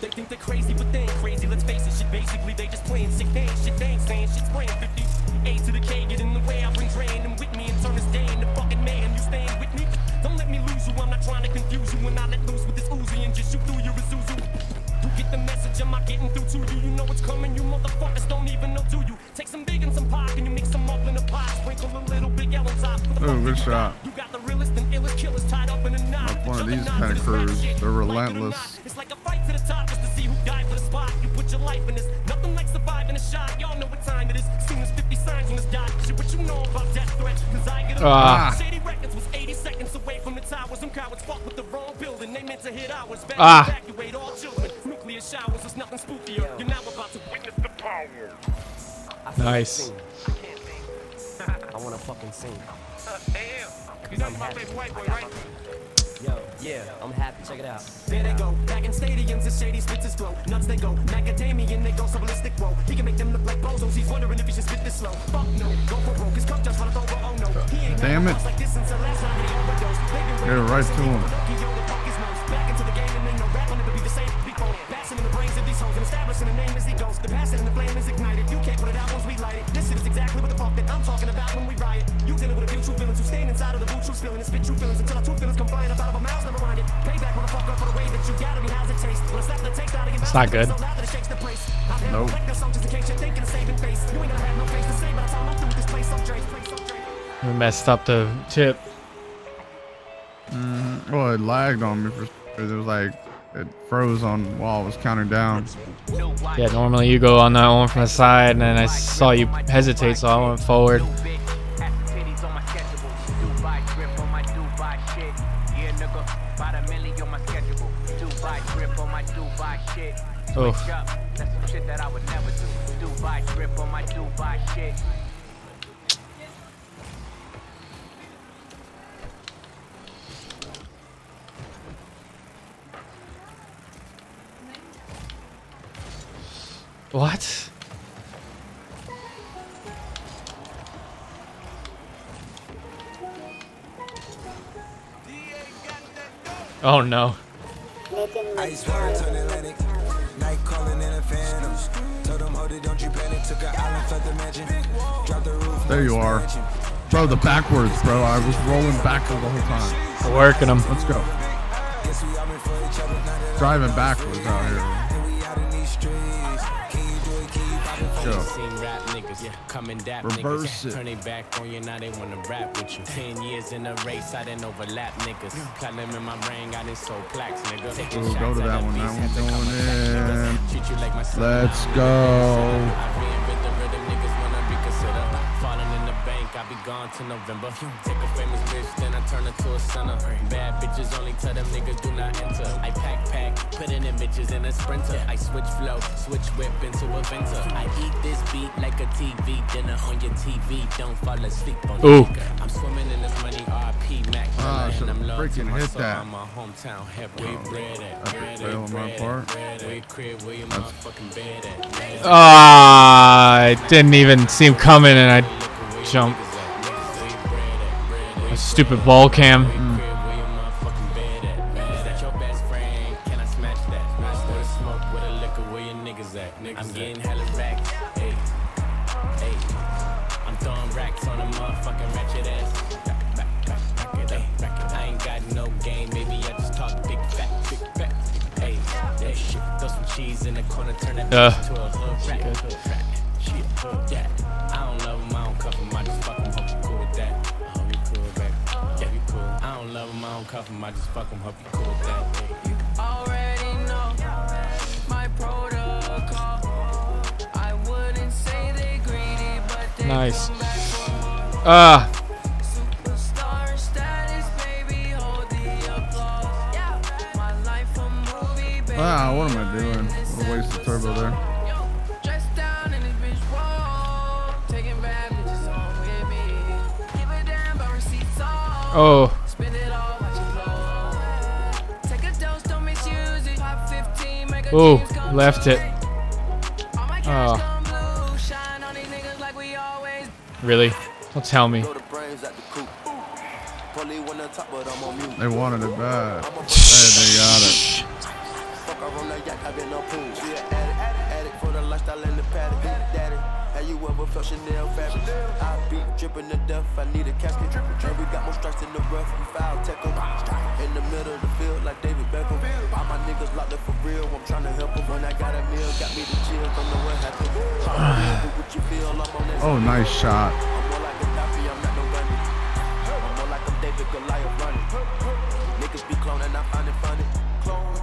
They think they're crazy, but they ain't crazy. Let's face it, shit. Basically, they just playing sick. Ain't shit. They ain't saying shit. Spraying 50. A to the K, get in the way. I bring Dre and them with me and turn this day into the fucking mayhem. You staying with me? Don't let me lose you. I'm not trying to confuse you. When I let loose with this Uzi and just shoot through your Isuzu. Get the message, am I getting through to you? You know it's coming, you motherfuckers don't even know, do you? Take some big and some pop, and you mix them up in a pot. Sprinkle a little big yellow top. Oh, good shot. You got the realest and illest killers tied up in a knot. Like one of these kind of crews. They're relentless. It's like a fight to the top just to see who died for the spot. You put your life in this. Nothing like surviving a shot. Y'all know what time it is. Soon as 50 signs on this dot. Shit, what you know about death threats? Cause I get a Ah. Shady Records was 80 seconds away from the towers. Them cowards fought with the wrong building. They meant to hit ours. Better Ah. evacuate Nice. I wanna fucking sing. Cause I'm happy. Yo, yeah, I'm happy. Check it out. There they go, back in stadiums, the shady spits his flow. Nuts they go, macadamian, they go so ballistic. Whoa, he can make them look like bozos. He's wondering if he should spit this slow. Fuck no, go for broke. His cup just run over. Oh no, he ain't Damn it. like this since the last time he overdosed. They've been Get it right to him. Back into the game and ain't no rap on it, but be the same. Big passing in the brains of these hoes and establishing the name as he goes. The passion and the flame is ignited. You can't put it out once we light it. This shit is exactly what the fuck that I'm talking about when we riot. You dealing with a few true villains who stand inside of the blue true feeling and spit true feelings until our true feelings come flying up out of our mouths. Never mind it. Payback, motherfucker, for the way that you gotta be. How's it taste? When I slap the taste out of your It's not good. so loud that it shakes the place. I've had Nope. to the songs just in case you're thinking of saving face. You ain't gonna have no face to say by the time I'm through with this place. I'm Drake. We messed up the tip. Mm, well, it lagged on me for. It was like it froze on while I was counting down. Yeah, normally you go on that one from the side, and then I saw you hesitate, so I went forward. Dubai trip on my Dubai shit. Yeah, nigga, about a million on my schedule. Dubai trip on my Dubai shit. Oof. Switch up, that's some shit that I would never do. Dubai trip on my Dubai shit. What? Oh no. Ice water turn Atlantic. Night calling in a phantom. Told them, hold it, don't you panic. Took an island, fled the mansion. Drop the roof. There you are. Bro, the backwards, bro. I was rolling backwards the whole time. Working them. Let's go. Driving backwards out here. Go. Seen rap niggas, yeah, dap Reverse niggas. it. Turn they back on you, now they wanna rap with you. Ten years in a race, I didn't overlap niggas. Platinum in my ring, I didn't sold plaques, nigga. Taking Ooh, go to that one. That one's going in. Treat you like my. Let's I go. In the bank, I be gone to November. You take a famous bitch, then I turn her to a sinner. Bad bitches only tell them niggas do not enter. I pack pack, putting in bitches in a sprinter. I switch flow, switch whip into a venter. I eat this beat like a TV dinner on your TV. Don't fall asleep on Ooh. I'm swimming in this money, RP Mac. So and I'm freaking hit soul. that. I'm my hometown hep. Where you bred at? Epic fail at, on my part. at, bred at. Where crib, where you motherfucking bed at? Bred at. Ah, it didn't even seem coming, and I jumped. A stupid ball cam. Mm. I'm getting hella racks. Hey, hey. I'm throwing racks on a motherfucking ratchet ass. Back, back, back, back it up, back it up. I ain't got no game, maybe I just talk big fat, big fat. Hey, hey, shit. Throw some cheese in the corner, turn that Uh, movie, baby. Ah, what am I doing? What a waste of turbo there. Dressed down in this bitch wall. Taking bad bitches on with me. Give a damn about receipts all. Oh. Spend it all, watch it blow. Take a dose, don't misuse it. Pop 15, make a Oh, left it. Oh. Really? Don't tell me. They wanted it bad. (laughs) hey, they got it. Fuck off on that yak, I been no pool. She an addict, addict for the lifestyle in the paddock. Daddy, have you ever felt Chanel fabric? I be dripping to death, I need a casket. And we got more strikes in the rough, we foul 'em. In the middle of the field, like David Beckham. All my niggas locked up for real, I'm trying to help 'em. When I got a meal, got me the chill, what happened. Do what you feel, I'm on that. Oh, nice shot. Like I'm Goliath running. Niggas be cloning, I find it funny. Clone.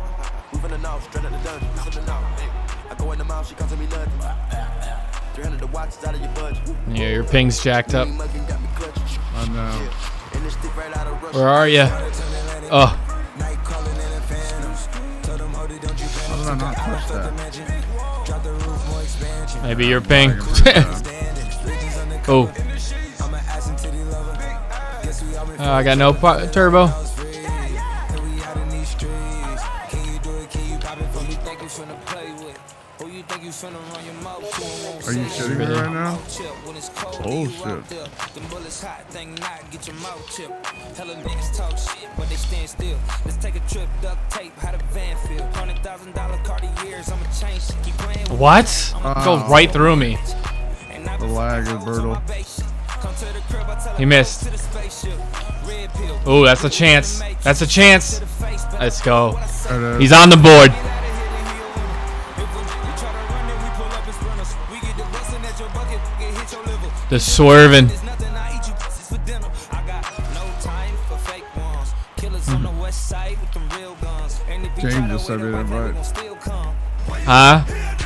Moving the north, straight out the dungeon. Moving the north. I go in the mouth, she costing me nothing. 300 the watch out of your budget. Yeah, your ping's jacked up. Mugging got me clutching. I know. And this stick right out of Russia. Where are ya? Oh. How did I not touch that? Maybe your ping. Oh. Uh, I got no turbo. Are you shitting me right now? Oh shit. Hella niggas talk shit, but they stand still. Let's take a trip, duct tape, how the van feel. Hundred thousand dollar Cartiers, I'ma change shit, keep playing What? Oh. Goes right through me. The lag is brutal. He missed. Oh, that's a chance. That's a chance. Let's go. There it is. He's on the board. The swerving. James just sent me an invite. Huh?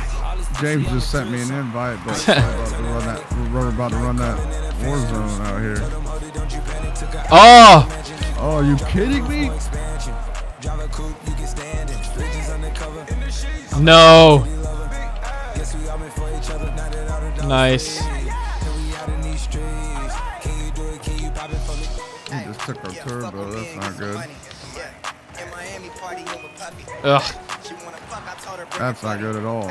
James just sent me an invite, but we're about to run that. We're about to run that Warzone out here. Oh! Oh, are you kidding me? No. Nice. He just took our turbo. That's not good. Ugh. That's not good at all.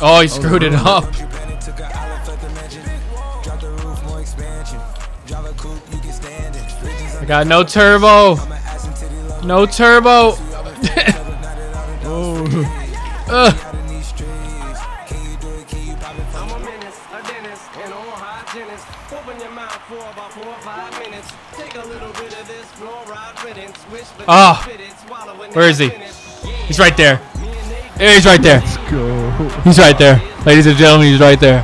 Oh, he screwed it up. I got no turbo. No turbo. (laughs) oh. Ah. Where is he? He's right there. He's right there. He's right there. Ladies and gentlemen, he's right there.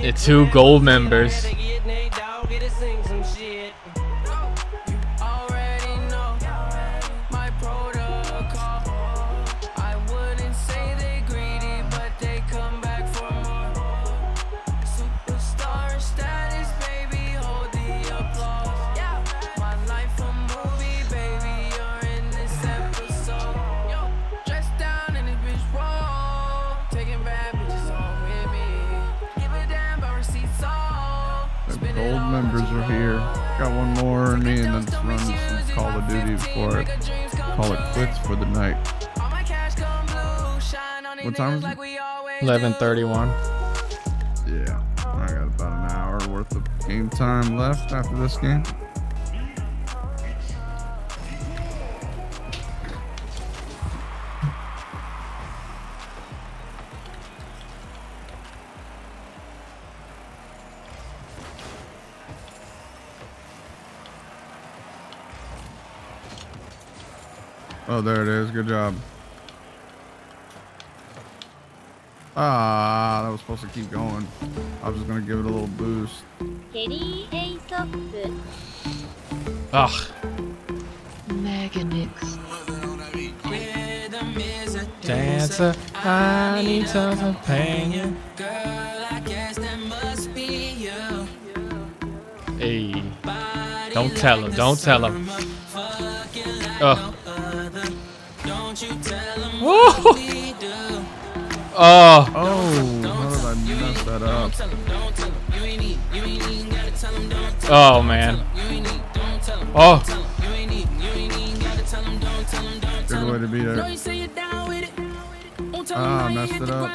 The two gold members. This game. Oh, there it is. Good job. Ah, that was supposed to keep going. I was just gonna give it a little boost. Ugh. Dancer, I need some companion. Girl, I guess that must be you. Hey. Don't tell him, don't tell him. Ugh. Whoa! Oh. Oh, how did I mess that up? Oh man. Oh. Good way to beat it. Ah, I messed it up.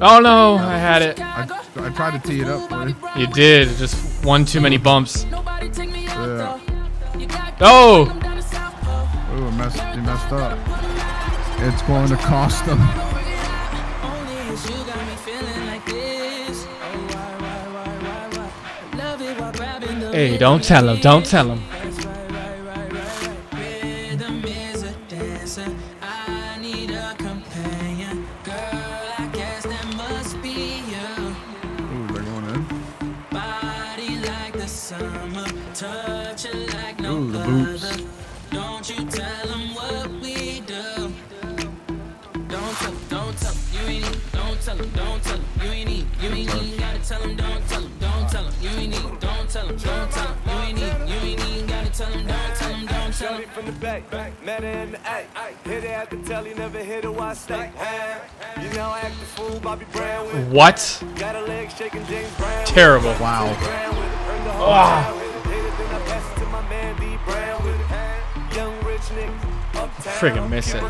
Oh no, I had it. I, I tried to tee it up for you. You did. Just one too many bumps. Yeah. Oh. Ooh, messed, he messed up. It's going to cost him. Only is you got me feeling like this. Oh, Hey, don't tell him. Don't tell him. Tell 'em. Shorty from the back, met her in the A. Hit her at the telly, never hit her while I stay. You know I act the fool, Bobby Brown. What? Got her legs shaking, James Brown. Terrible. Wow. Ah. Friggin' miss it.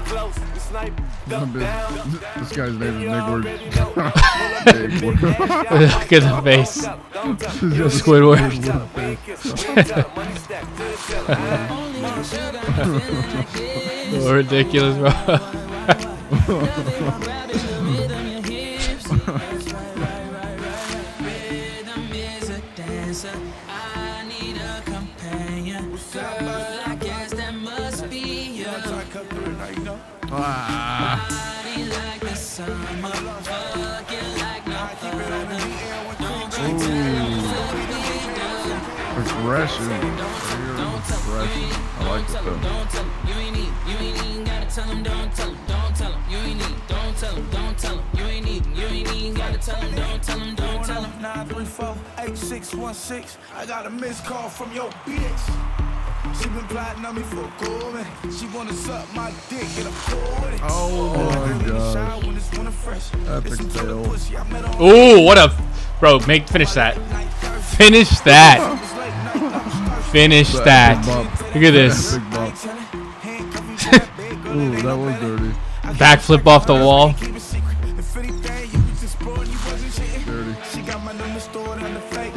This guy's name is Nick Word. (laughs) Look at the face. (laughs) Squidward. so ridiculous, bro. (laughs) progression. progression. I like it though. You ain't tell him, don't tell him, don't tell. You ain't need, don't tell him, don't tell him. You ain't need, you ain't even gotta tell him, don't tell him. 934-8616. I got a missed call from your bitch. She been plotting on me for going. She wanna suck my dick and I'm going. Oh, oh my gosh. Epic fail. Ooh, what a... Bro, make finish that. Finish that. finish that. Look at this. (laughs) Ooh, that was dirty. Backflip off the wall.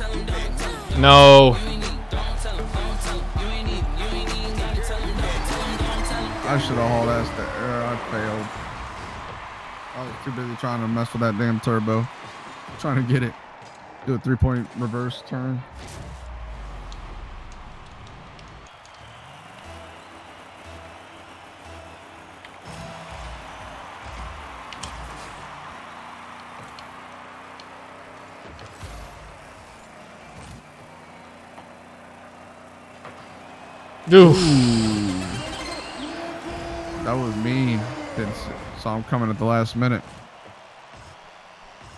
No. I should have hauled ass there. I failed. I was too busy trying to mess with that damn turbo. Trying to get it. Do a three point reverse turn. Oof. That was mean. Didn't saw him coming at the last minute.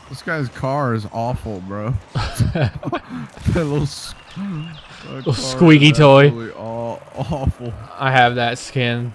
This guy's car is awful, bro. (laughs) (laughs) that little, that Little squeaky toy. aw- awful. I have that skin.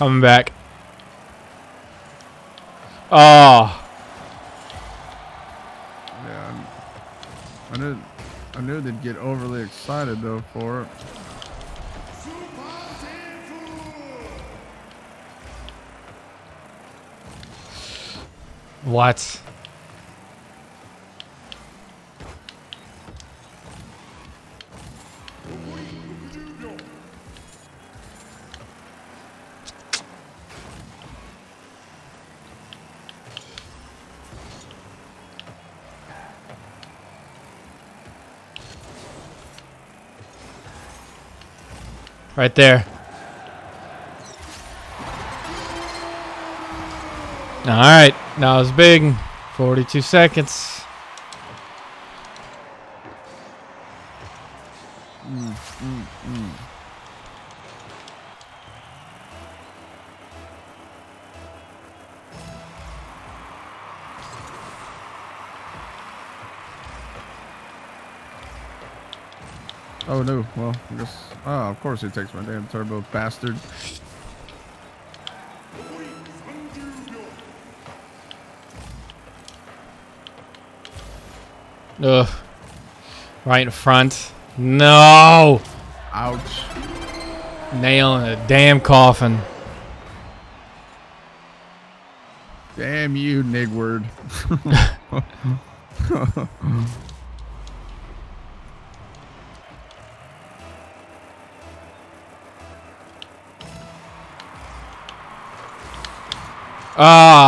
Coming back. Oh, Yeah, I knew, I knew they'd get overly excited though for it. what? Right there. All right, now it's big. 42 seconds. Well, I guess, oh, of course he takes my damn turbo bastard. Ugh. Right in front. No! Ouch. Nail in a damn coffin. Damn you, Nigward. (laughs) (laughs) (laughs) Ah!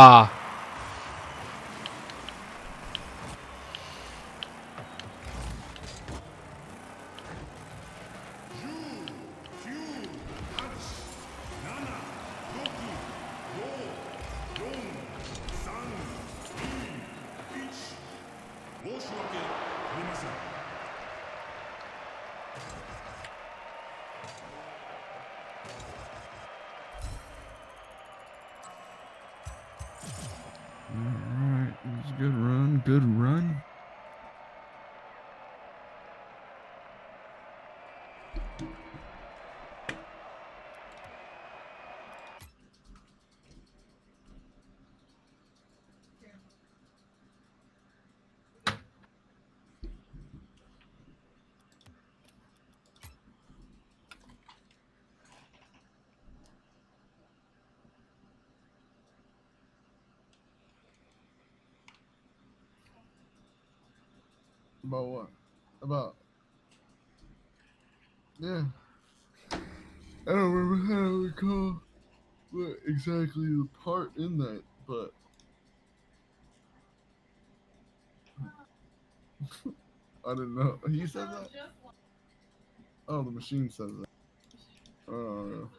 Machine says that. Oh.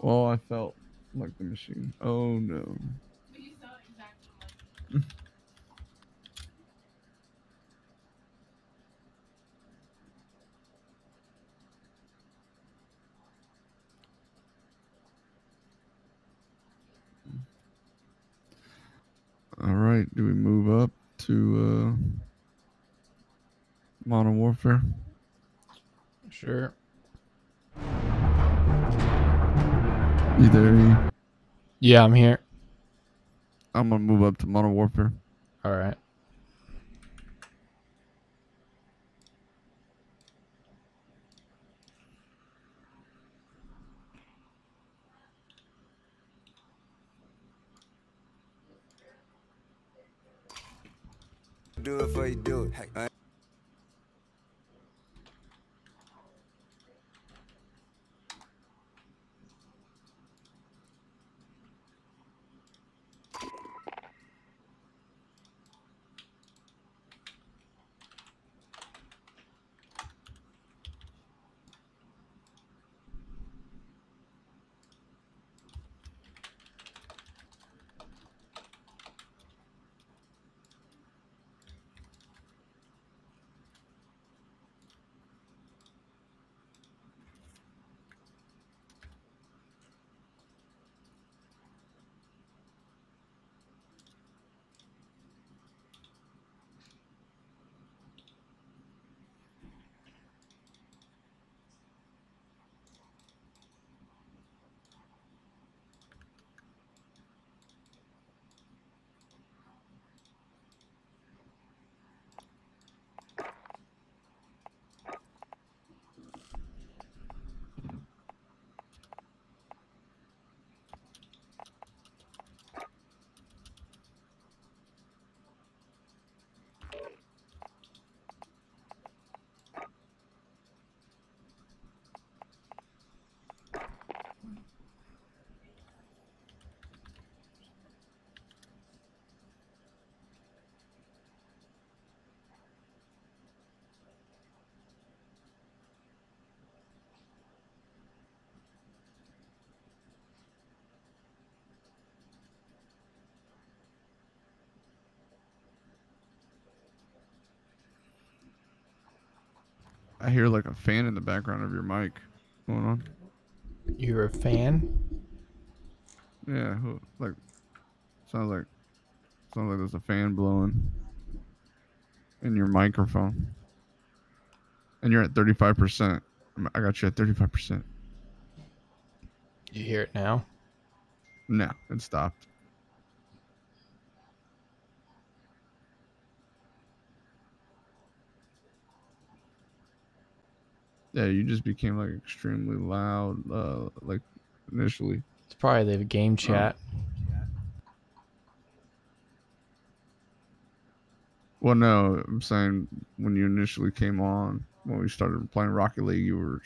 well, I felt like the machine. Oh no. All right, do we move up to uh Modern Warfare? You there? Yeah, I'm here. I'm gonna move up to Modern Warfare. All right. Do it for you do it. I- hear like a fan in the background of your mic going on. You're a fan? Yeah, like sounds like sounds like there's a fan blowing in your microphone, and you're at 35 percent. I got you at 35 percent. You hear it now? No, it stopped. Yeah, you just became like extremely loud, uh, like initially. It's probably the game chat. Well, no, I'm saying when you initially came on, when we started playing Rocket League, you were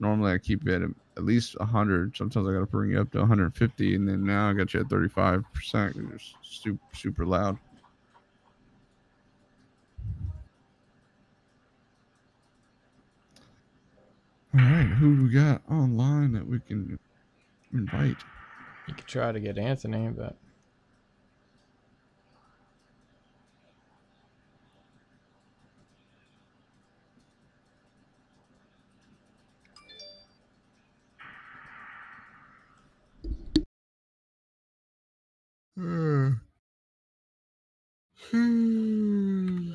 normally I keep it at at least 100. Sometimes I got to bring you up to 150, and then now I got you at 35 percent. You're super super loud. All right, who do we got online that we can invite? You could try to get Anthony, but Hmm. Hmm.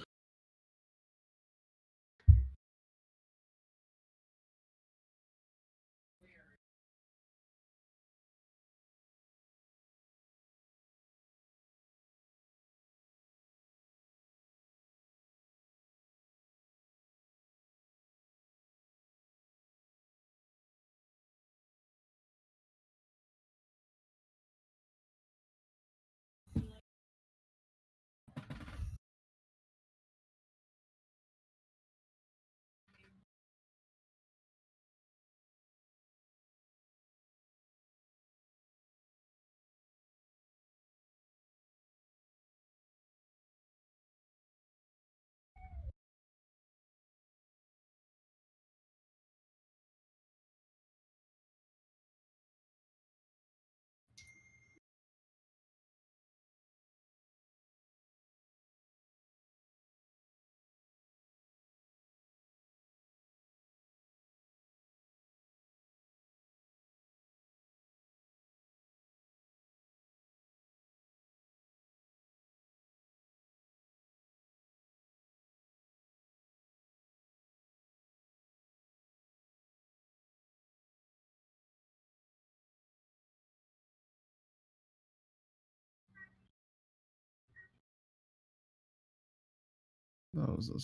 That was a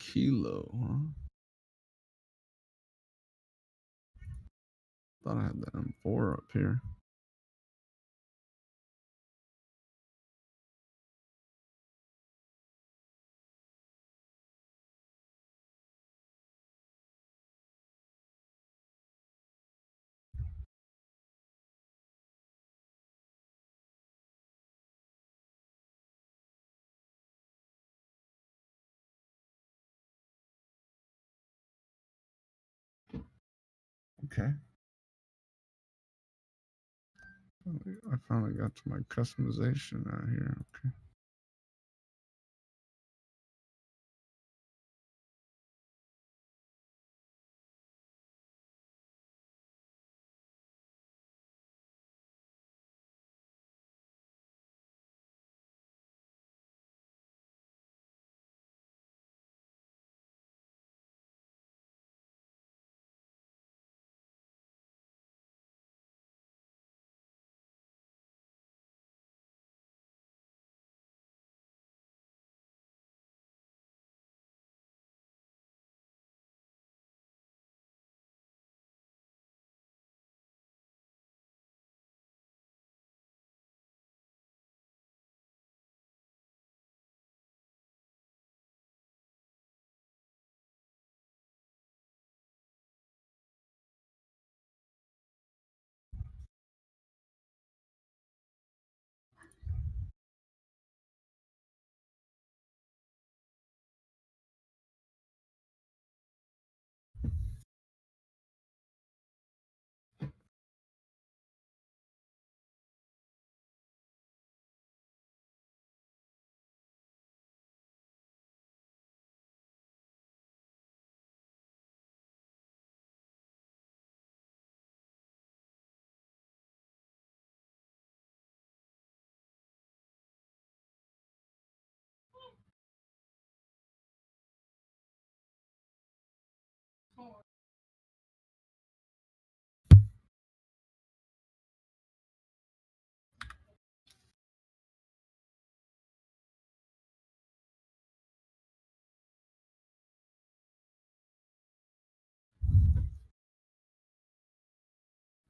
kilo, huh? Thought I had the M4 up here. Okay. I finally got to my customization out here. Okay.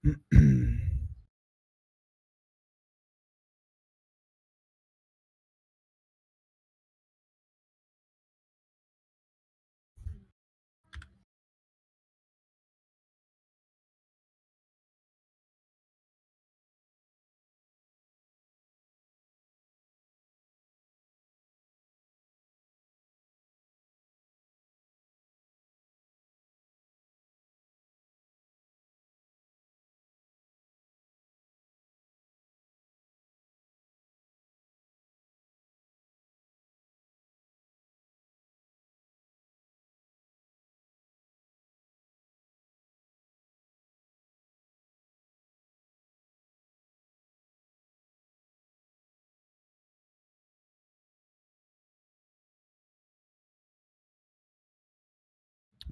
嗯 (clears throat) 嗯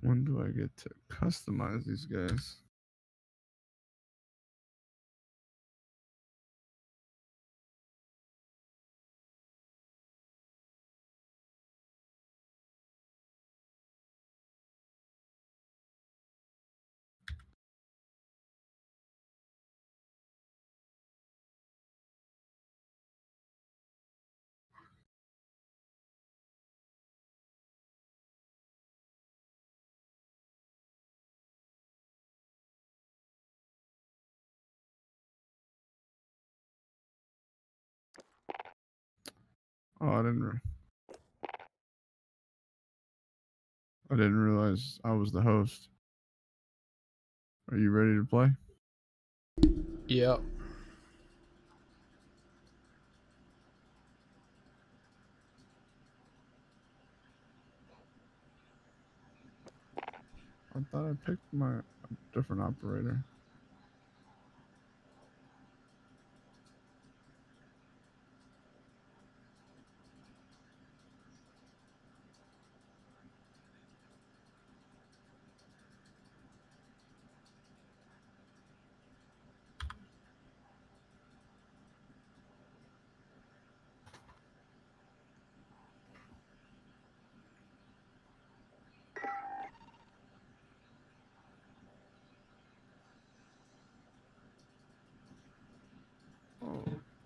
When do I get to customize these guys? Oh, I didn't. Re- I didn't realize I was the host. Are you ready to play? Yep. I thought I picked my different operator.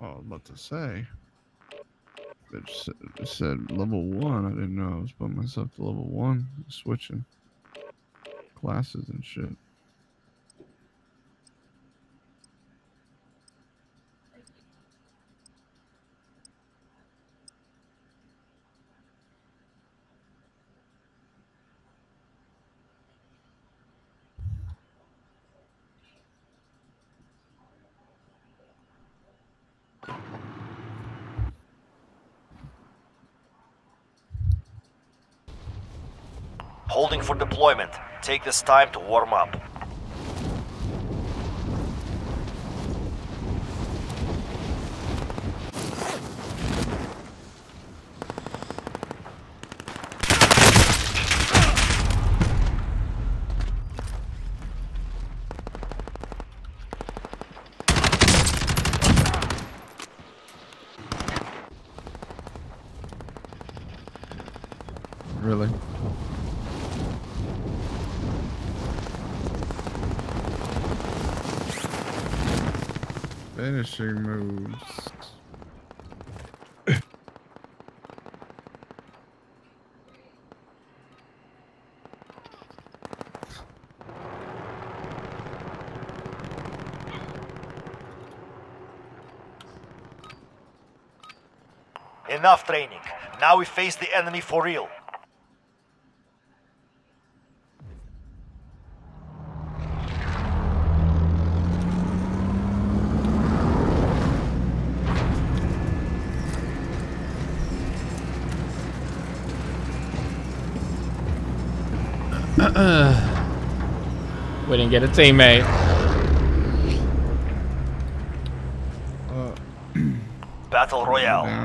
Oh, To say. It said level one. I didn't know I was putting myself to level one, switching classes and shit. Holding for deployment. Take this time to warm up. Really? Finishing moves. Enough training. Now we face the enemy for real. (clears throat) we didn't get a teammate. Battle Royale.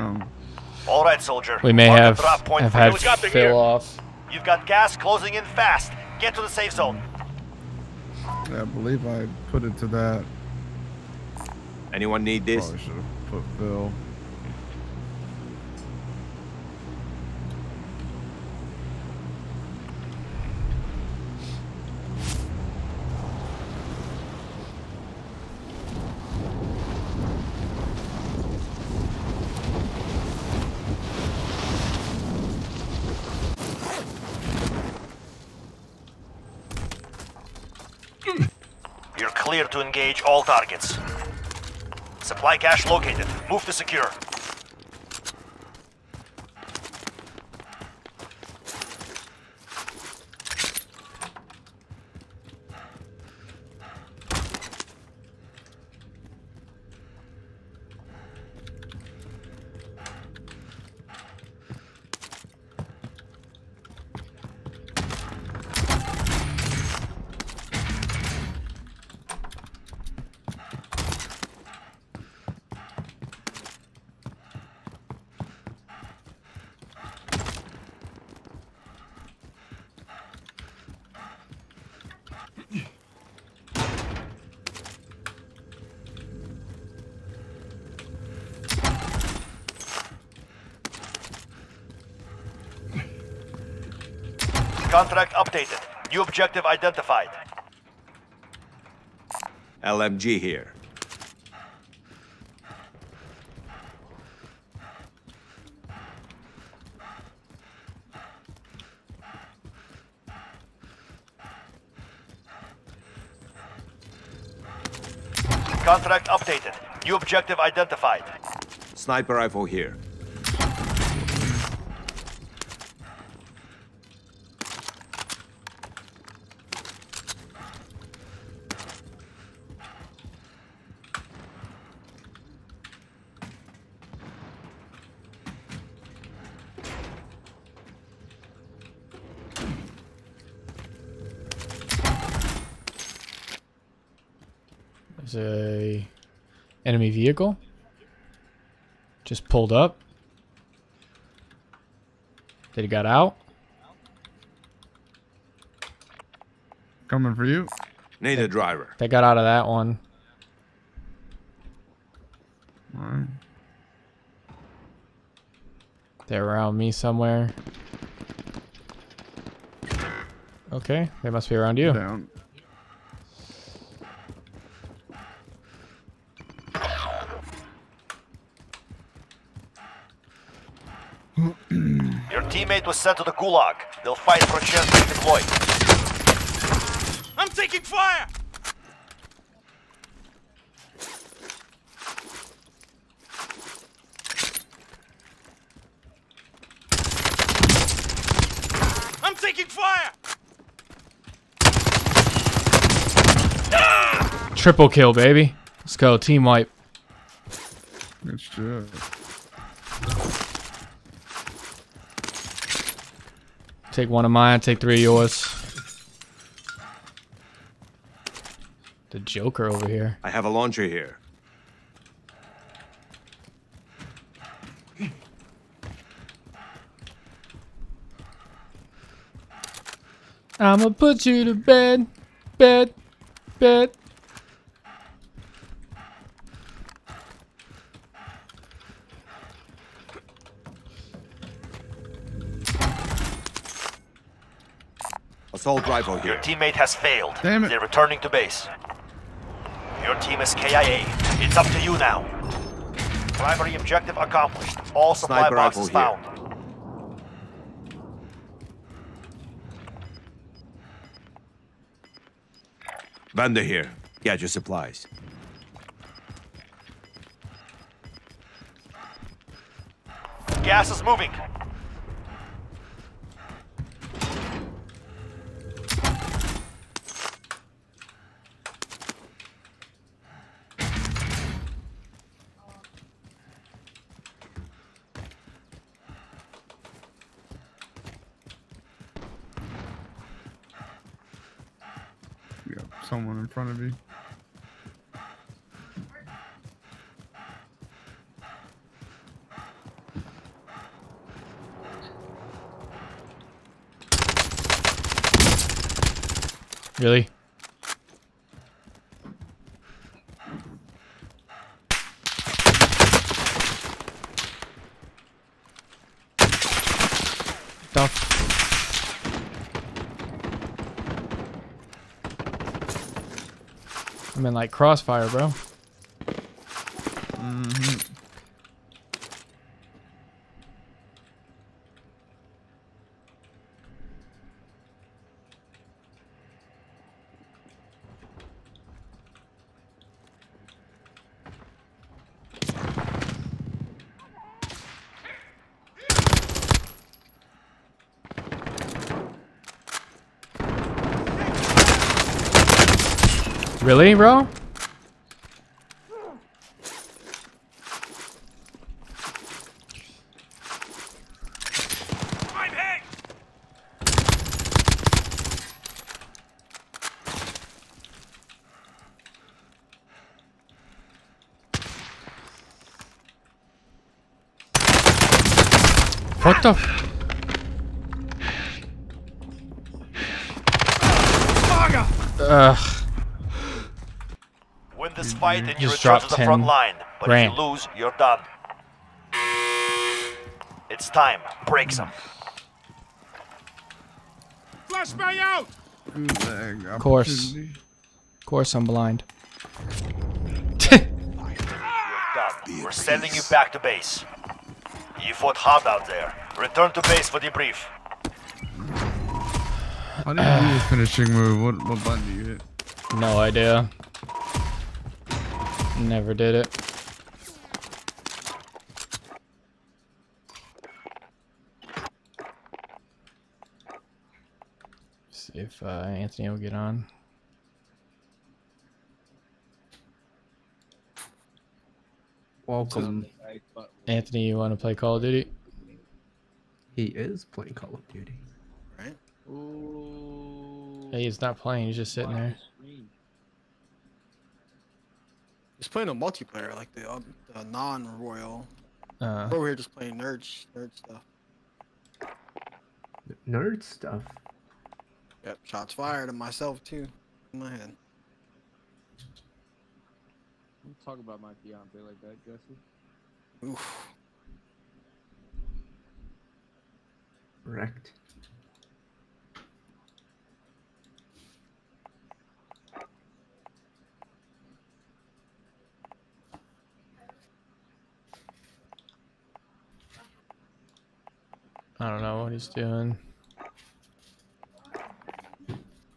All right, soldier. We may Mark have drop point have for had helicopter fill here. off. You've got gas closing in fast. Get to the safe zone. Yeah, I believe I put it to that. Anyone need this? Probably should have put Phil. clear to engage all targets. Supply cache located. Move to secure. Contract updated. New objective identified. LMG here. Contract updated. New objective identified. Sniper rifle here. There's a enemy vehicle. Just pulled up. Did he got out? Coming for you. Need a driver. They got out of that one. Alright. They're around me somewhere. Okay, they must be around you. Down. Your teammate was sent to the gulag. They'll fight for a chance to deploy. I'm taking fire! I'm taking fire! Triple kill, baby. Let's go, team wipe. Good shit. Take one of mine, take three of yours. The Joker over here. I have a launcher here. I'ma put you to bed, bed, bed. Assault rifle Your here. teammate has failed. Damn it. They're returning to base. Your team is KIA. It's up to you now. Primary objective accomplished. All supply Sniper boxes rifle here. found. Vendor here. Get your supplies. Gas is moving. You got someone in front of you. Really? The f- I'm in like crossfire, bro. Really, bro? What the? f- Ugh. Win this fight and you Just return dropped to the front line. But grand. if you lose, you're done. It's time. Break some. Flashbang out! Of course. Of course, I'm blind. (laughs) We're sending you back to base. You fought hard out there. Return to base for debrief. How do you do the finishing move? What, what button do you hit? No idea. Never did it. See if uh, Anthony will get on. Welcome. Anthony, you want to play Call of Duty? He is playing Call of Duty. Right? Hey, he's not playing. He's just sitting there. He's playing a multiplayer, like the, um, the non-royal. Uh, We're over here just playing nerd, nerd stuff. Nerd stuff. Yep, shots fired at myself too. In my head. Don't talk about my fiance like that, Jesse. Oof. Wrecked. I don't know what he's doing.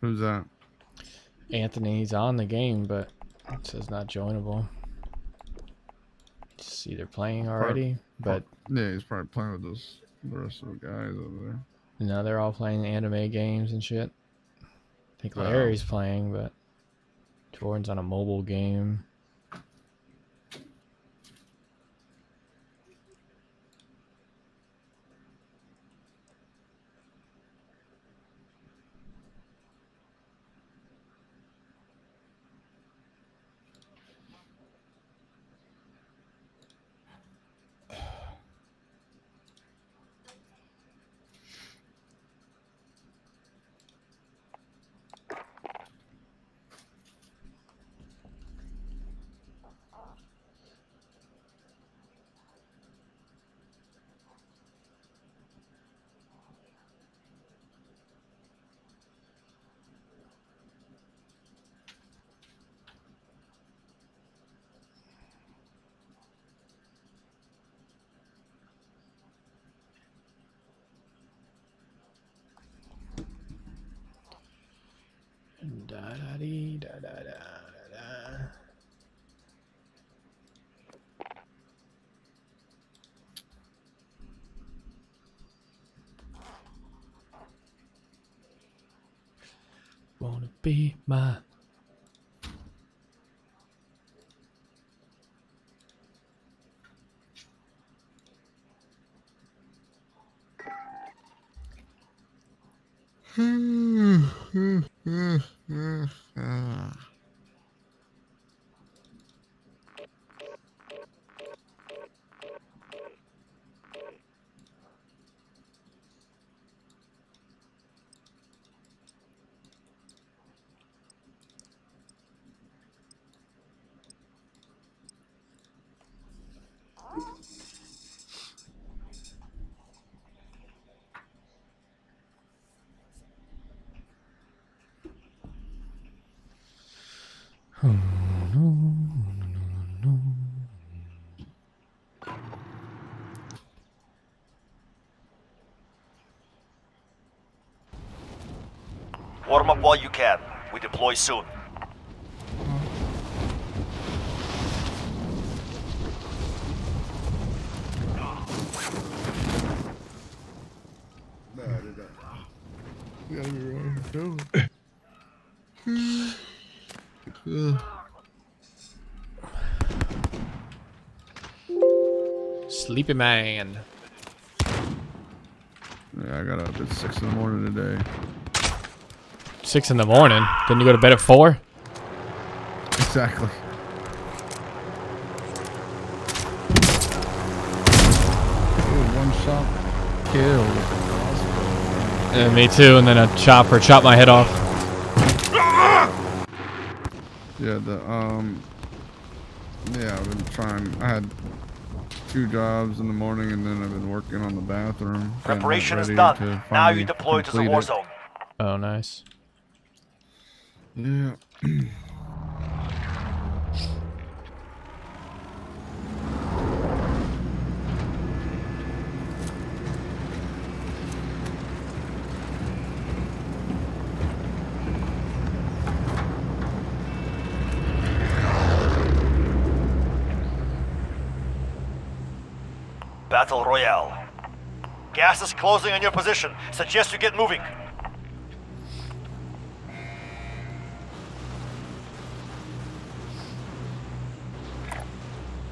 Who's that? Anthony, he's on the game, but it says not joinable. It's either playing already, but Yeah, he's probably playing with those the rest of the guys over there. no, they're all playing anime games and shit. I think Oh. Larry's playing, but Jordan's on a mobile game. Ma. Warm up while you can. We deploy soon. Sleepy man. Yeah, I got up at six in the morning today. Six in the morning. Didn't you go to bed at four? Exactly. Ooh, one shot kill. Yeah, me too. And then a chopper chopped my head off. Yeah, the um, yeah, I've been trying. I had two jobs in the morning, and then I've been working on the bathroom. Preparation is done. Now you deploy to the complete war it. zone. Oh, nice. Yeah. (clears throat) Battle Royale. Gas is closing on your position. Suggest you get moving.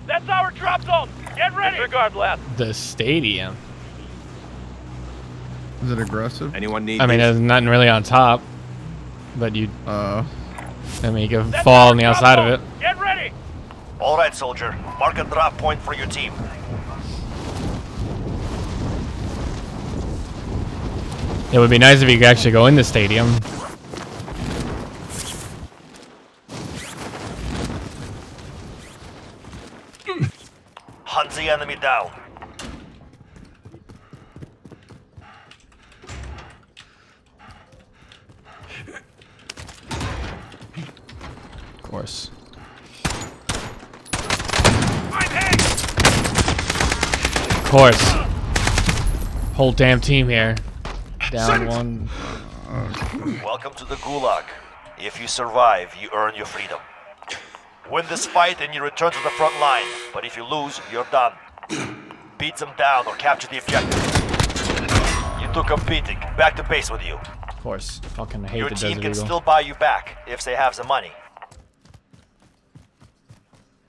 That's our drop zone. Get ready. Disregard left. The stadium. Is it aggressive? Anyone need I mean, there's nothing really on top, but you. Uh. I mean, you can fall on the outside of it. Get ready. All right, soldier. Mark a drop point for your team. It would be nice if you could actually go in the stadium. Hunt the enemy down. Of course. Of course. Whole damn team here. Down one. Welcome to the Gulag. If you survive, you earn your freedom. Win this fight and you return to the front line. But if you lose, you're done. (clears throat) Beat them down or capture the objective. You took a beating. Back to base with you. Of course. Fucking hate Your the team can Eagle. still buy you back if they have the money.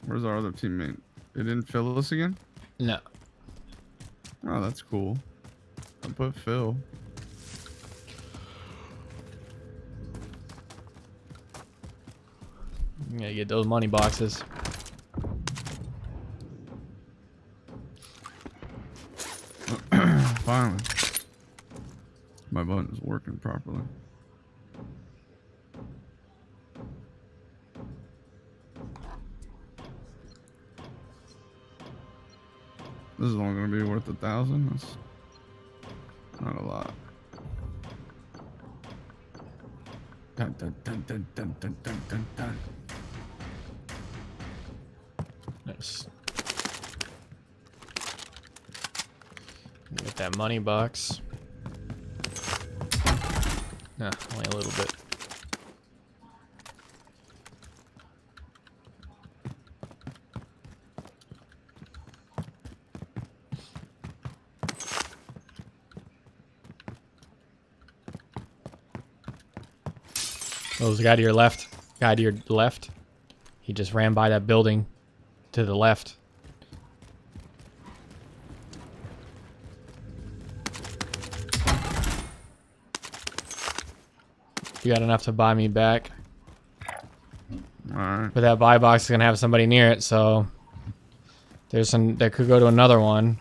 Where's our other teammate? They didn't fill us again? No. Oh, that's cool. I put Phil. You gotta get those money boxes. (clears throat) Finally. My button is working properly. This is only gonna be worth a thousand. That's not a lot. Dun, dun, dun, dun, dun, dun, dun, dun. Nice. Get that money box. Nah, only a little bit. Oh, there's a guy to your left. Guy to your left. He just ran by that building to the left. You got enough to buy me back. Alright. But that buy box is gonna have somebody near it, so there's some that could go to another one.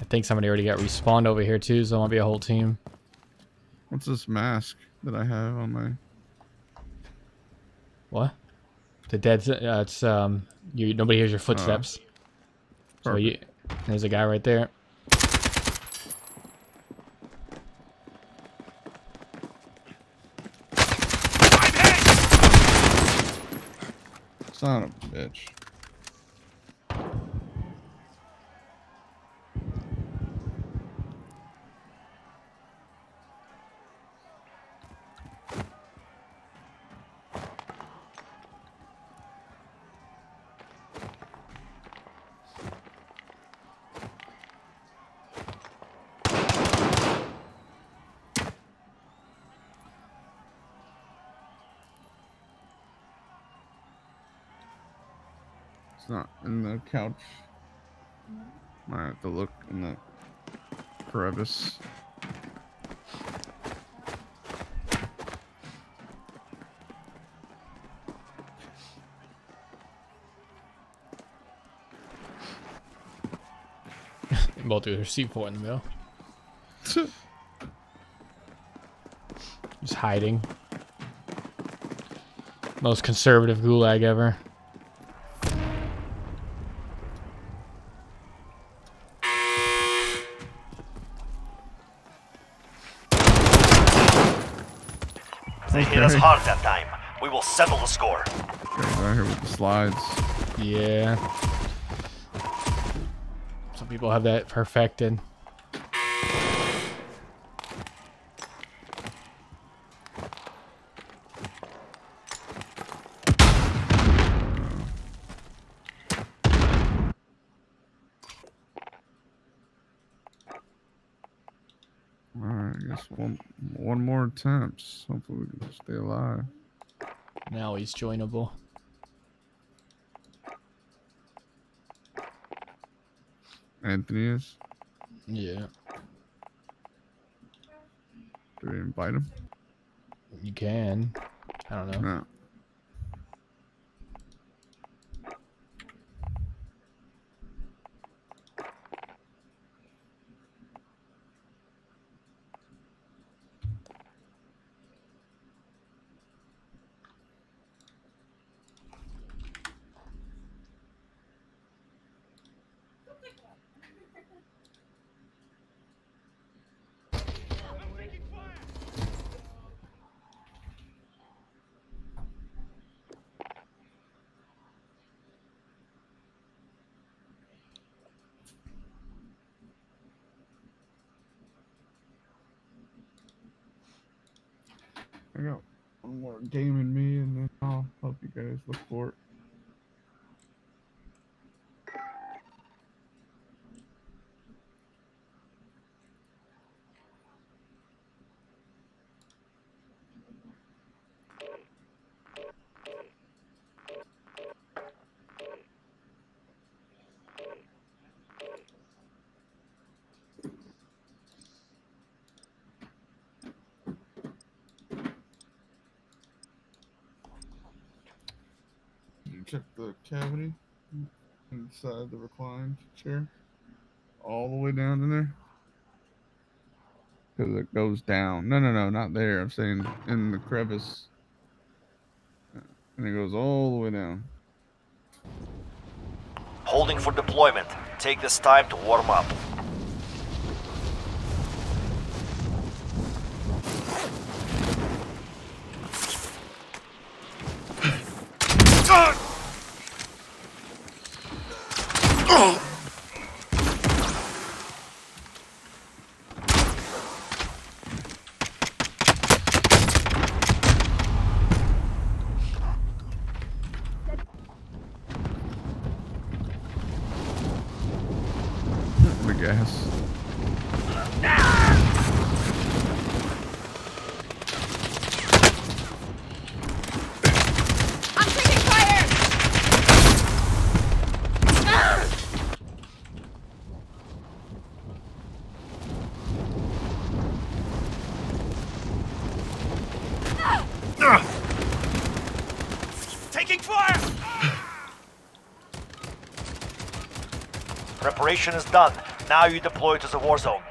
I think somebody already got respawned over here too, so it won't be a whole team. What's this mask that I have on my? What? The dead. Uh, it's um. You nobody hears your footsteps. so you. There's a guy right there. Son of a bitch. Couch. I have to look in the crevice. (laughs) Both do their C4 in the middle. (laughs) Just hiding. Most conservative gulag ever. They hit us hard that time. We will settle the score. Right here with the slides. Yeah. Some people have that perfected. Alright, I guess one one more attempt. Hopefully we can stay alive. Now he's joinable. Anthony is. Yeah. Do we invite him? You can. I don't know. No. I got one more game in me, and then I'll help you guys look for it. Did you check the cavity inside the reclined chair? All the way down in there? Because it goes down. No, no, no, not there. I'm saying in the crevice. And it goes all the way down. Holding for deployment. Take this time to warm up. The gas. I'm taking fire! Taking fire! Preparation is done. Now you deploy to the war zone.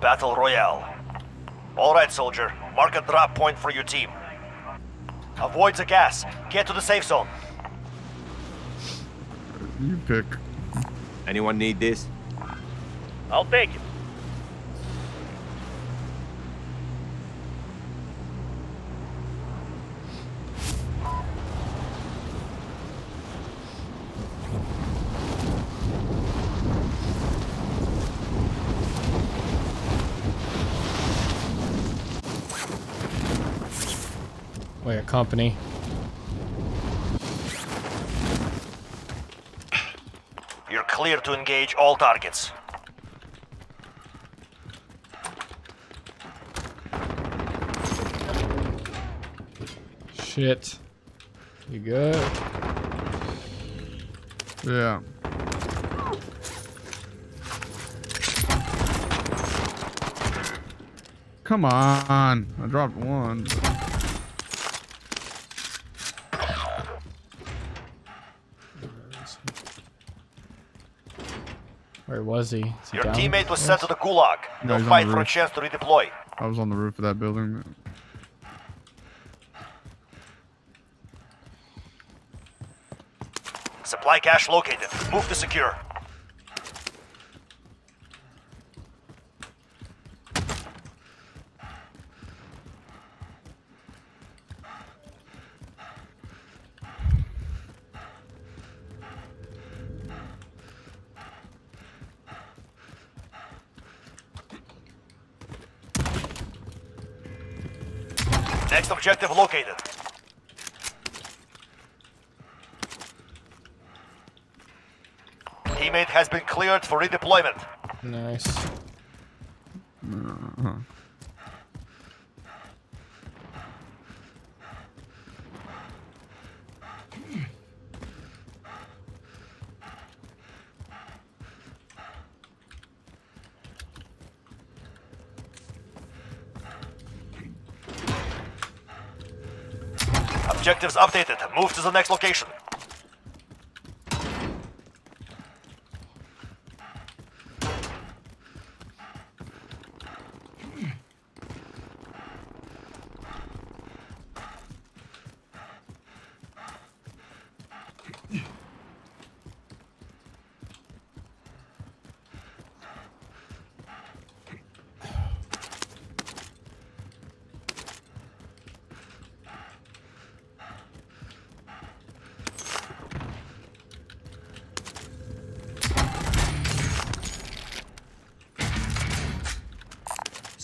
Battle Royale. All right, soldier. Mark a drop point for your team. Avoid the gas. Get to the safe zone. You pick. Anyone need this? I'll take it. Wait, a company. You're clear to engage all targets. Shit. You good? Yeah. Come on. I dropped one. Where was he? Is he Your down? teammate was sent to the gulag. No, They'll fight the for a chance to redeploy. I was on the roof of that building. Supply cache located. Move to secure. Next objective located. Teammate has been cleared for redeployment. Nice. Objectives updated. Move to the next location.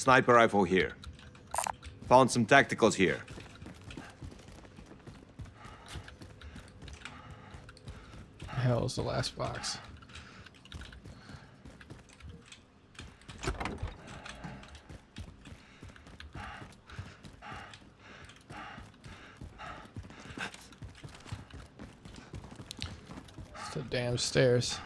Sniper rifle here. Found some tacticals here. Hell is the last box. It's the damn stairs.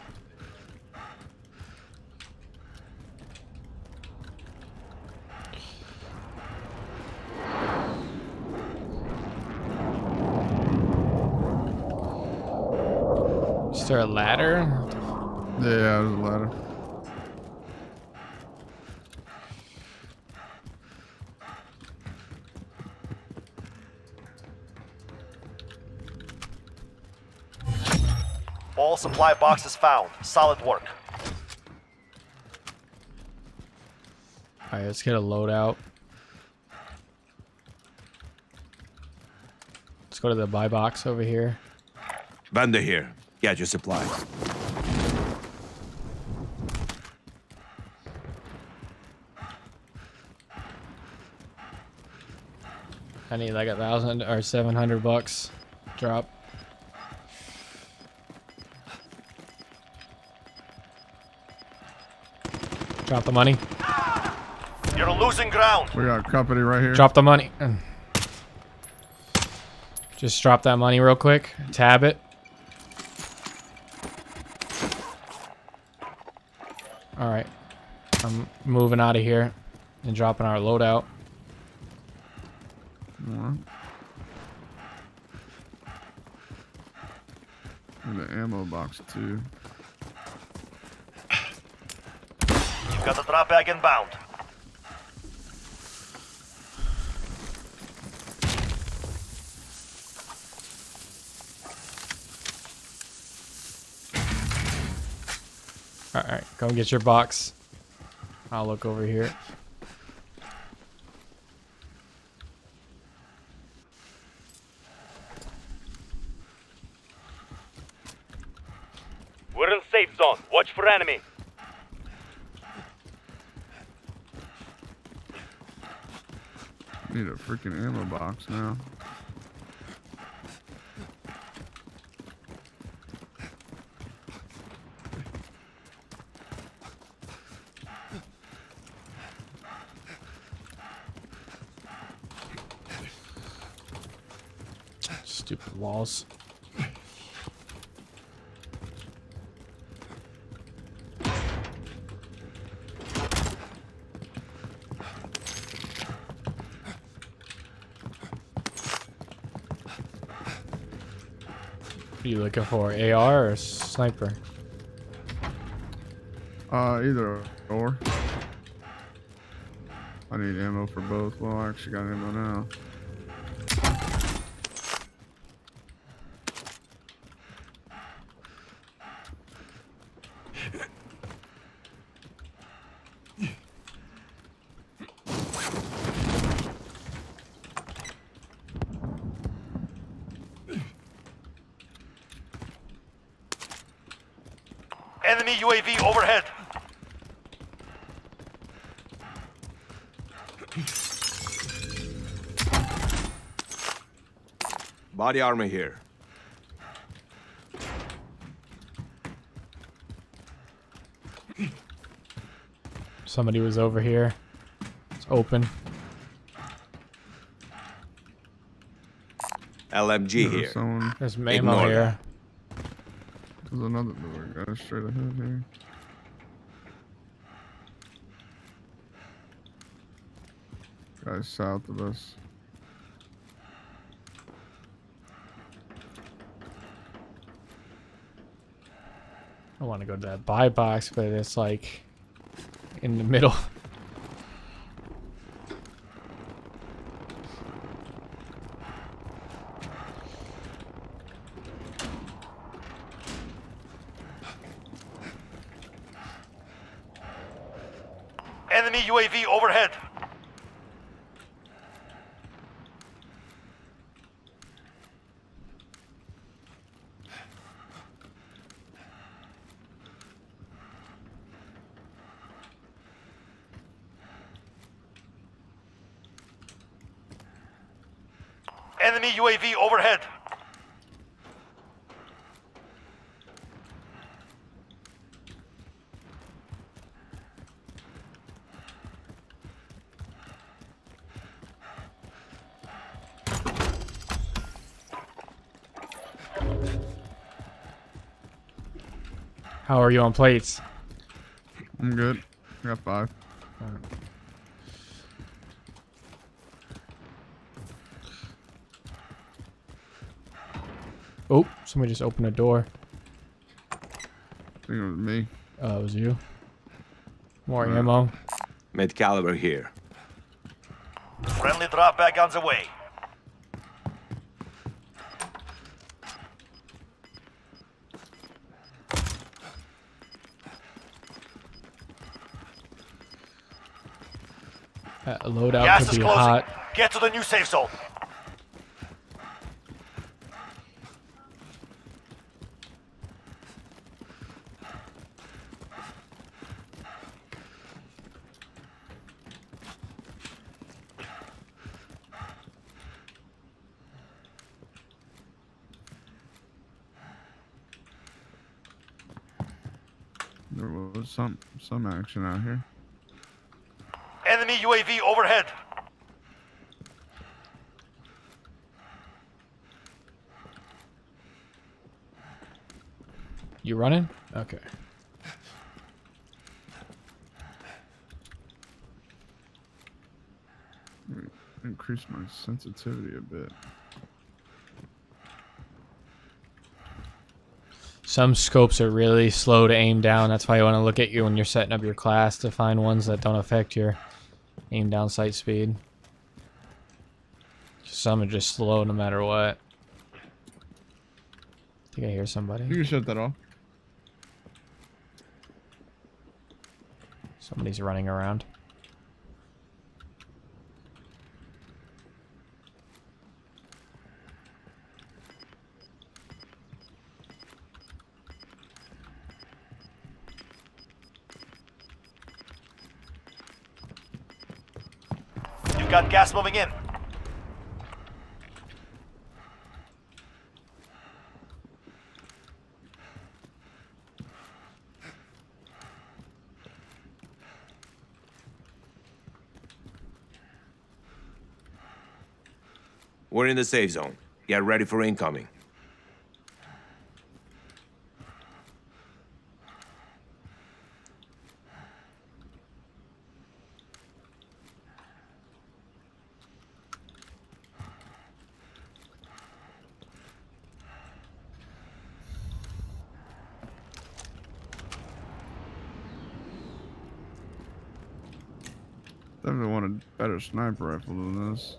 Is there a ladder? Yeah, there's a ladder. All supply boxes found. Solid work. Alright, let's get a loadout. Let's go to the buy box over here. Vendor here. Get your supplies. I need like a thousand or seven hundred bucks. Drop. Drop the money. You're losing ground. We got company right here. Drop the money. Just drop that money real quick. Tab it. All right. I'm moving out of here and dropping our loadout. Alright. And the ammo box too. You've got the drop bag inbound. All right, go get your box. I'll look over here. We're in safe zone. Watch for enemy. Need a freaking ammo box now. Stupid walls. What are you looking for? AR or sniper? Uh, either or. I need ammo for both. Well, I actually got ammo now. Body armor here. Somebody was over here. It's open. LMG There's here. Someone. There's ammo Ignore here. There's another door. Guys, straight ahead here. Guys south of us. Want to go to that buy box, but it's like in the middle. Enemy UAV overhead. Enemy UAV overhead. How are you on plates? I'm good. I got five. Oh, somebody just opened a door. I think it was me. Uh, it was you. More Alright. ammo. Mid caliber here. Friendly drop back on the way. That loadout Gas could is be closing. hot. Get to the new safe zone. There was some some action out here. Enemy UAV overhead. You running? Okay. Increase my sensitivity a bit. Some scopes are really slow to aim down. That's why you want to look at you when you're setting up your class to find ones that don't affect your aim down sight speed. Some are just slow no matter what. I think I hear somebody. You can shut that off. Somebody's running around. Got gas moving in. We're in the safe zone. Get ready for incoming. Definitely want a better sniper rifle than this.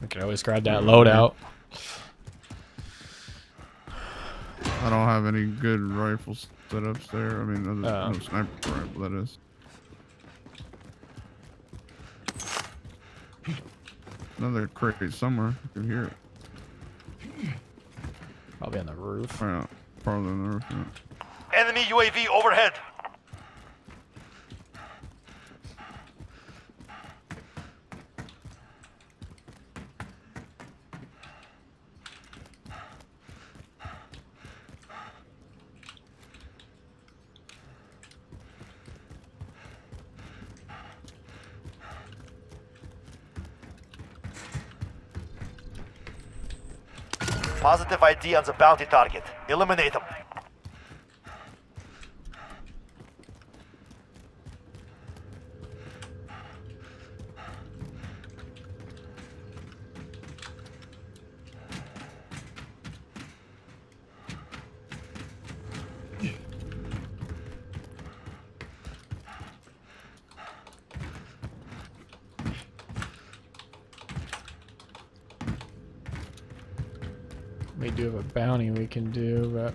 We can always grab that loadout. I don't have any good rifle setups there. I mean, other, Oh. no sniper rifle, that is. Another crate somewhere. I can hear it. Probably on the roof. Yeah, probably on the roof. Yeah. Enemy UAV overhead. Positive ID on the bounty target. Eliminate them. We do have a bounty we can do, but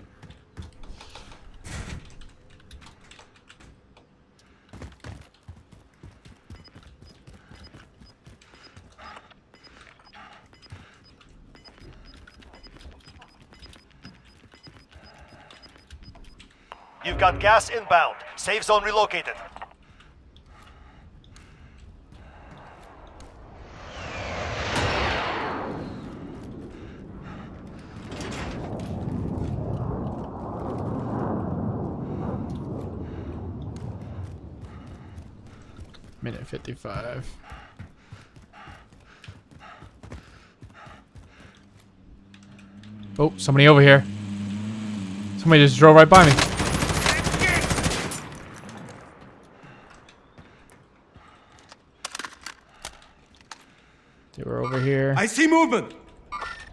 You've got gas inbound. Safe zone relocated. minute 55. Oh, somebody over here. Somebody just drove right by me. They were over here. I see movement.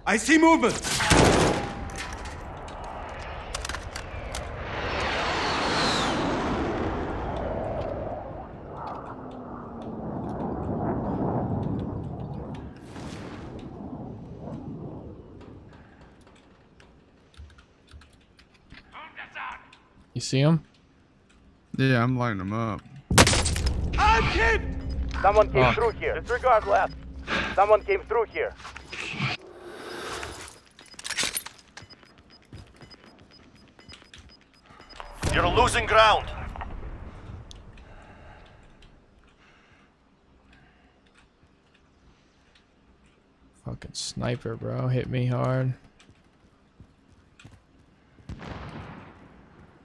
I see movement. See him? Yeah, I'm lighting them up. I'm hit! Someone came Oh. through here. Disregard left. Someone came through here. You're losing ground. Fucking sniper, bro. Hit me hard.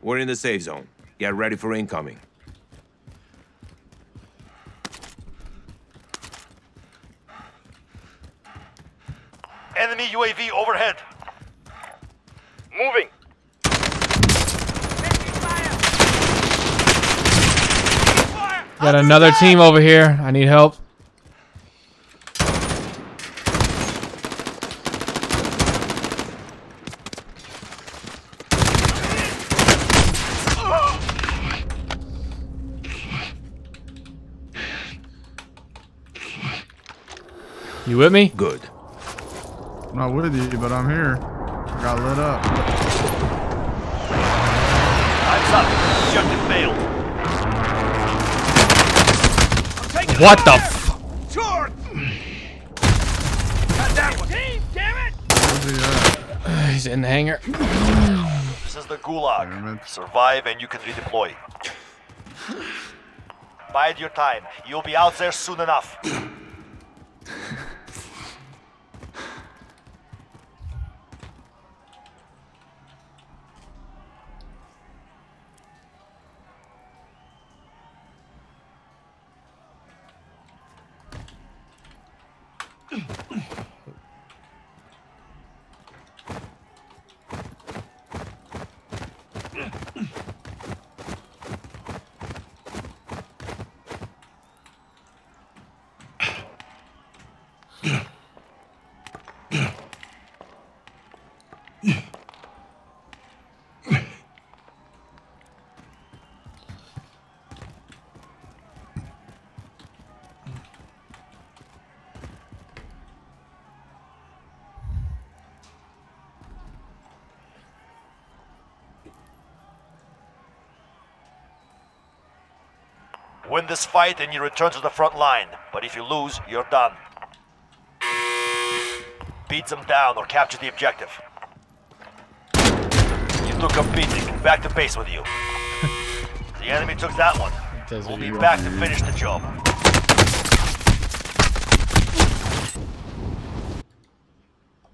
We're in the safe zone. Get ready for incoming. Enemy UAV overhead. Moving. Got another team over here. I need help. You with me? Good. I'm not with you, but I'm here. I got lit up. Time's up. Objective failed. What the f- Short! Got that one. Team, damn it! Where's he at? (sighs) He's in the hangar. This is the Gulag. Survive and you can redeploy. Bide your time. You'll be out there soon enough. Win this fight and you return to the front line. But if you lose, you're done. Beat them down or capture the objective. You took a beating. Back to base with you. (laughs) the enemy took that one. Does We'll be back to finish the job.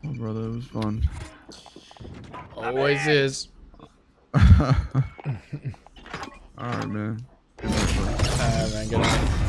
Oh, brother, it was fun. Always is. (laughs) All right, man. Alright, man. Good night.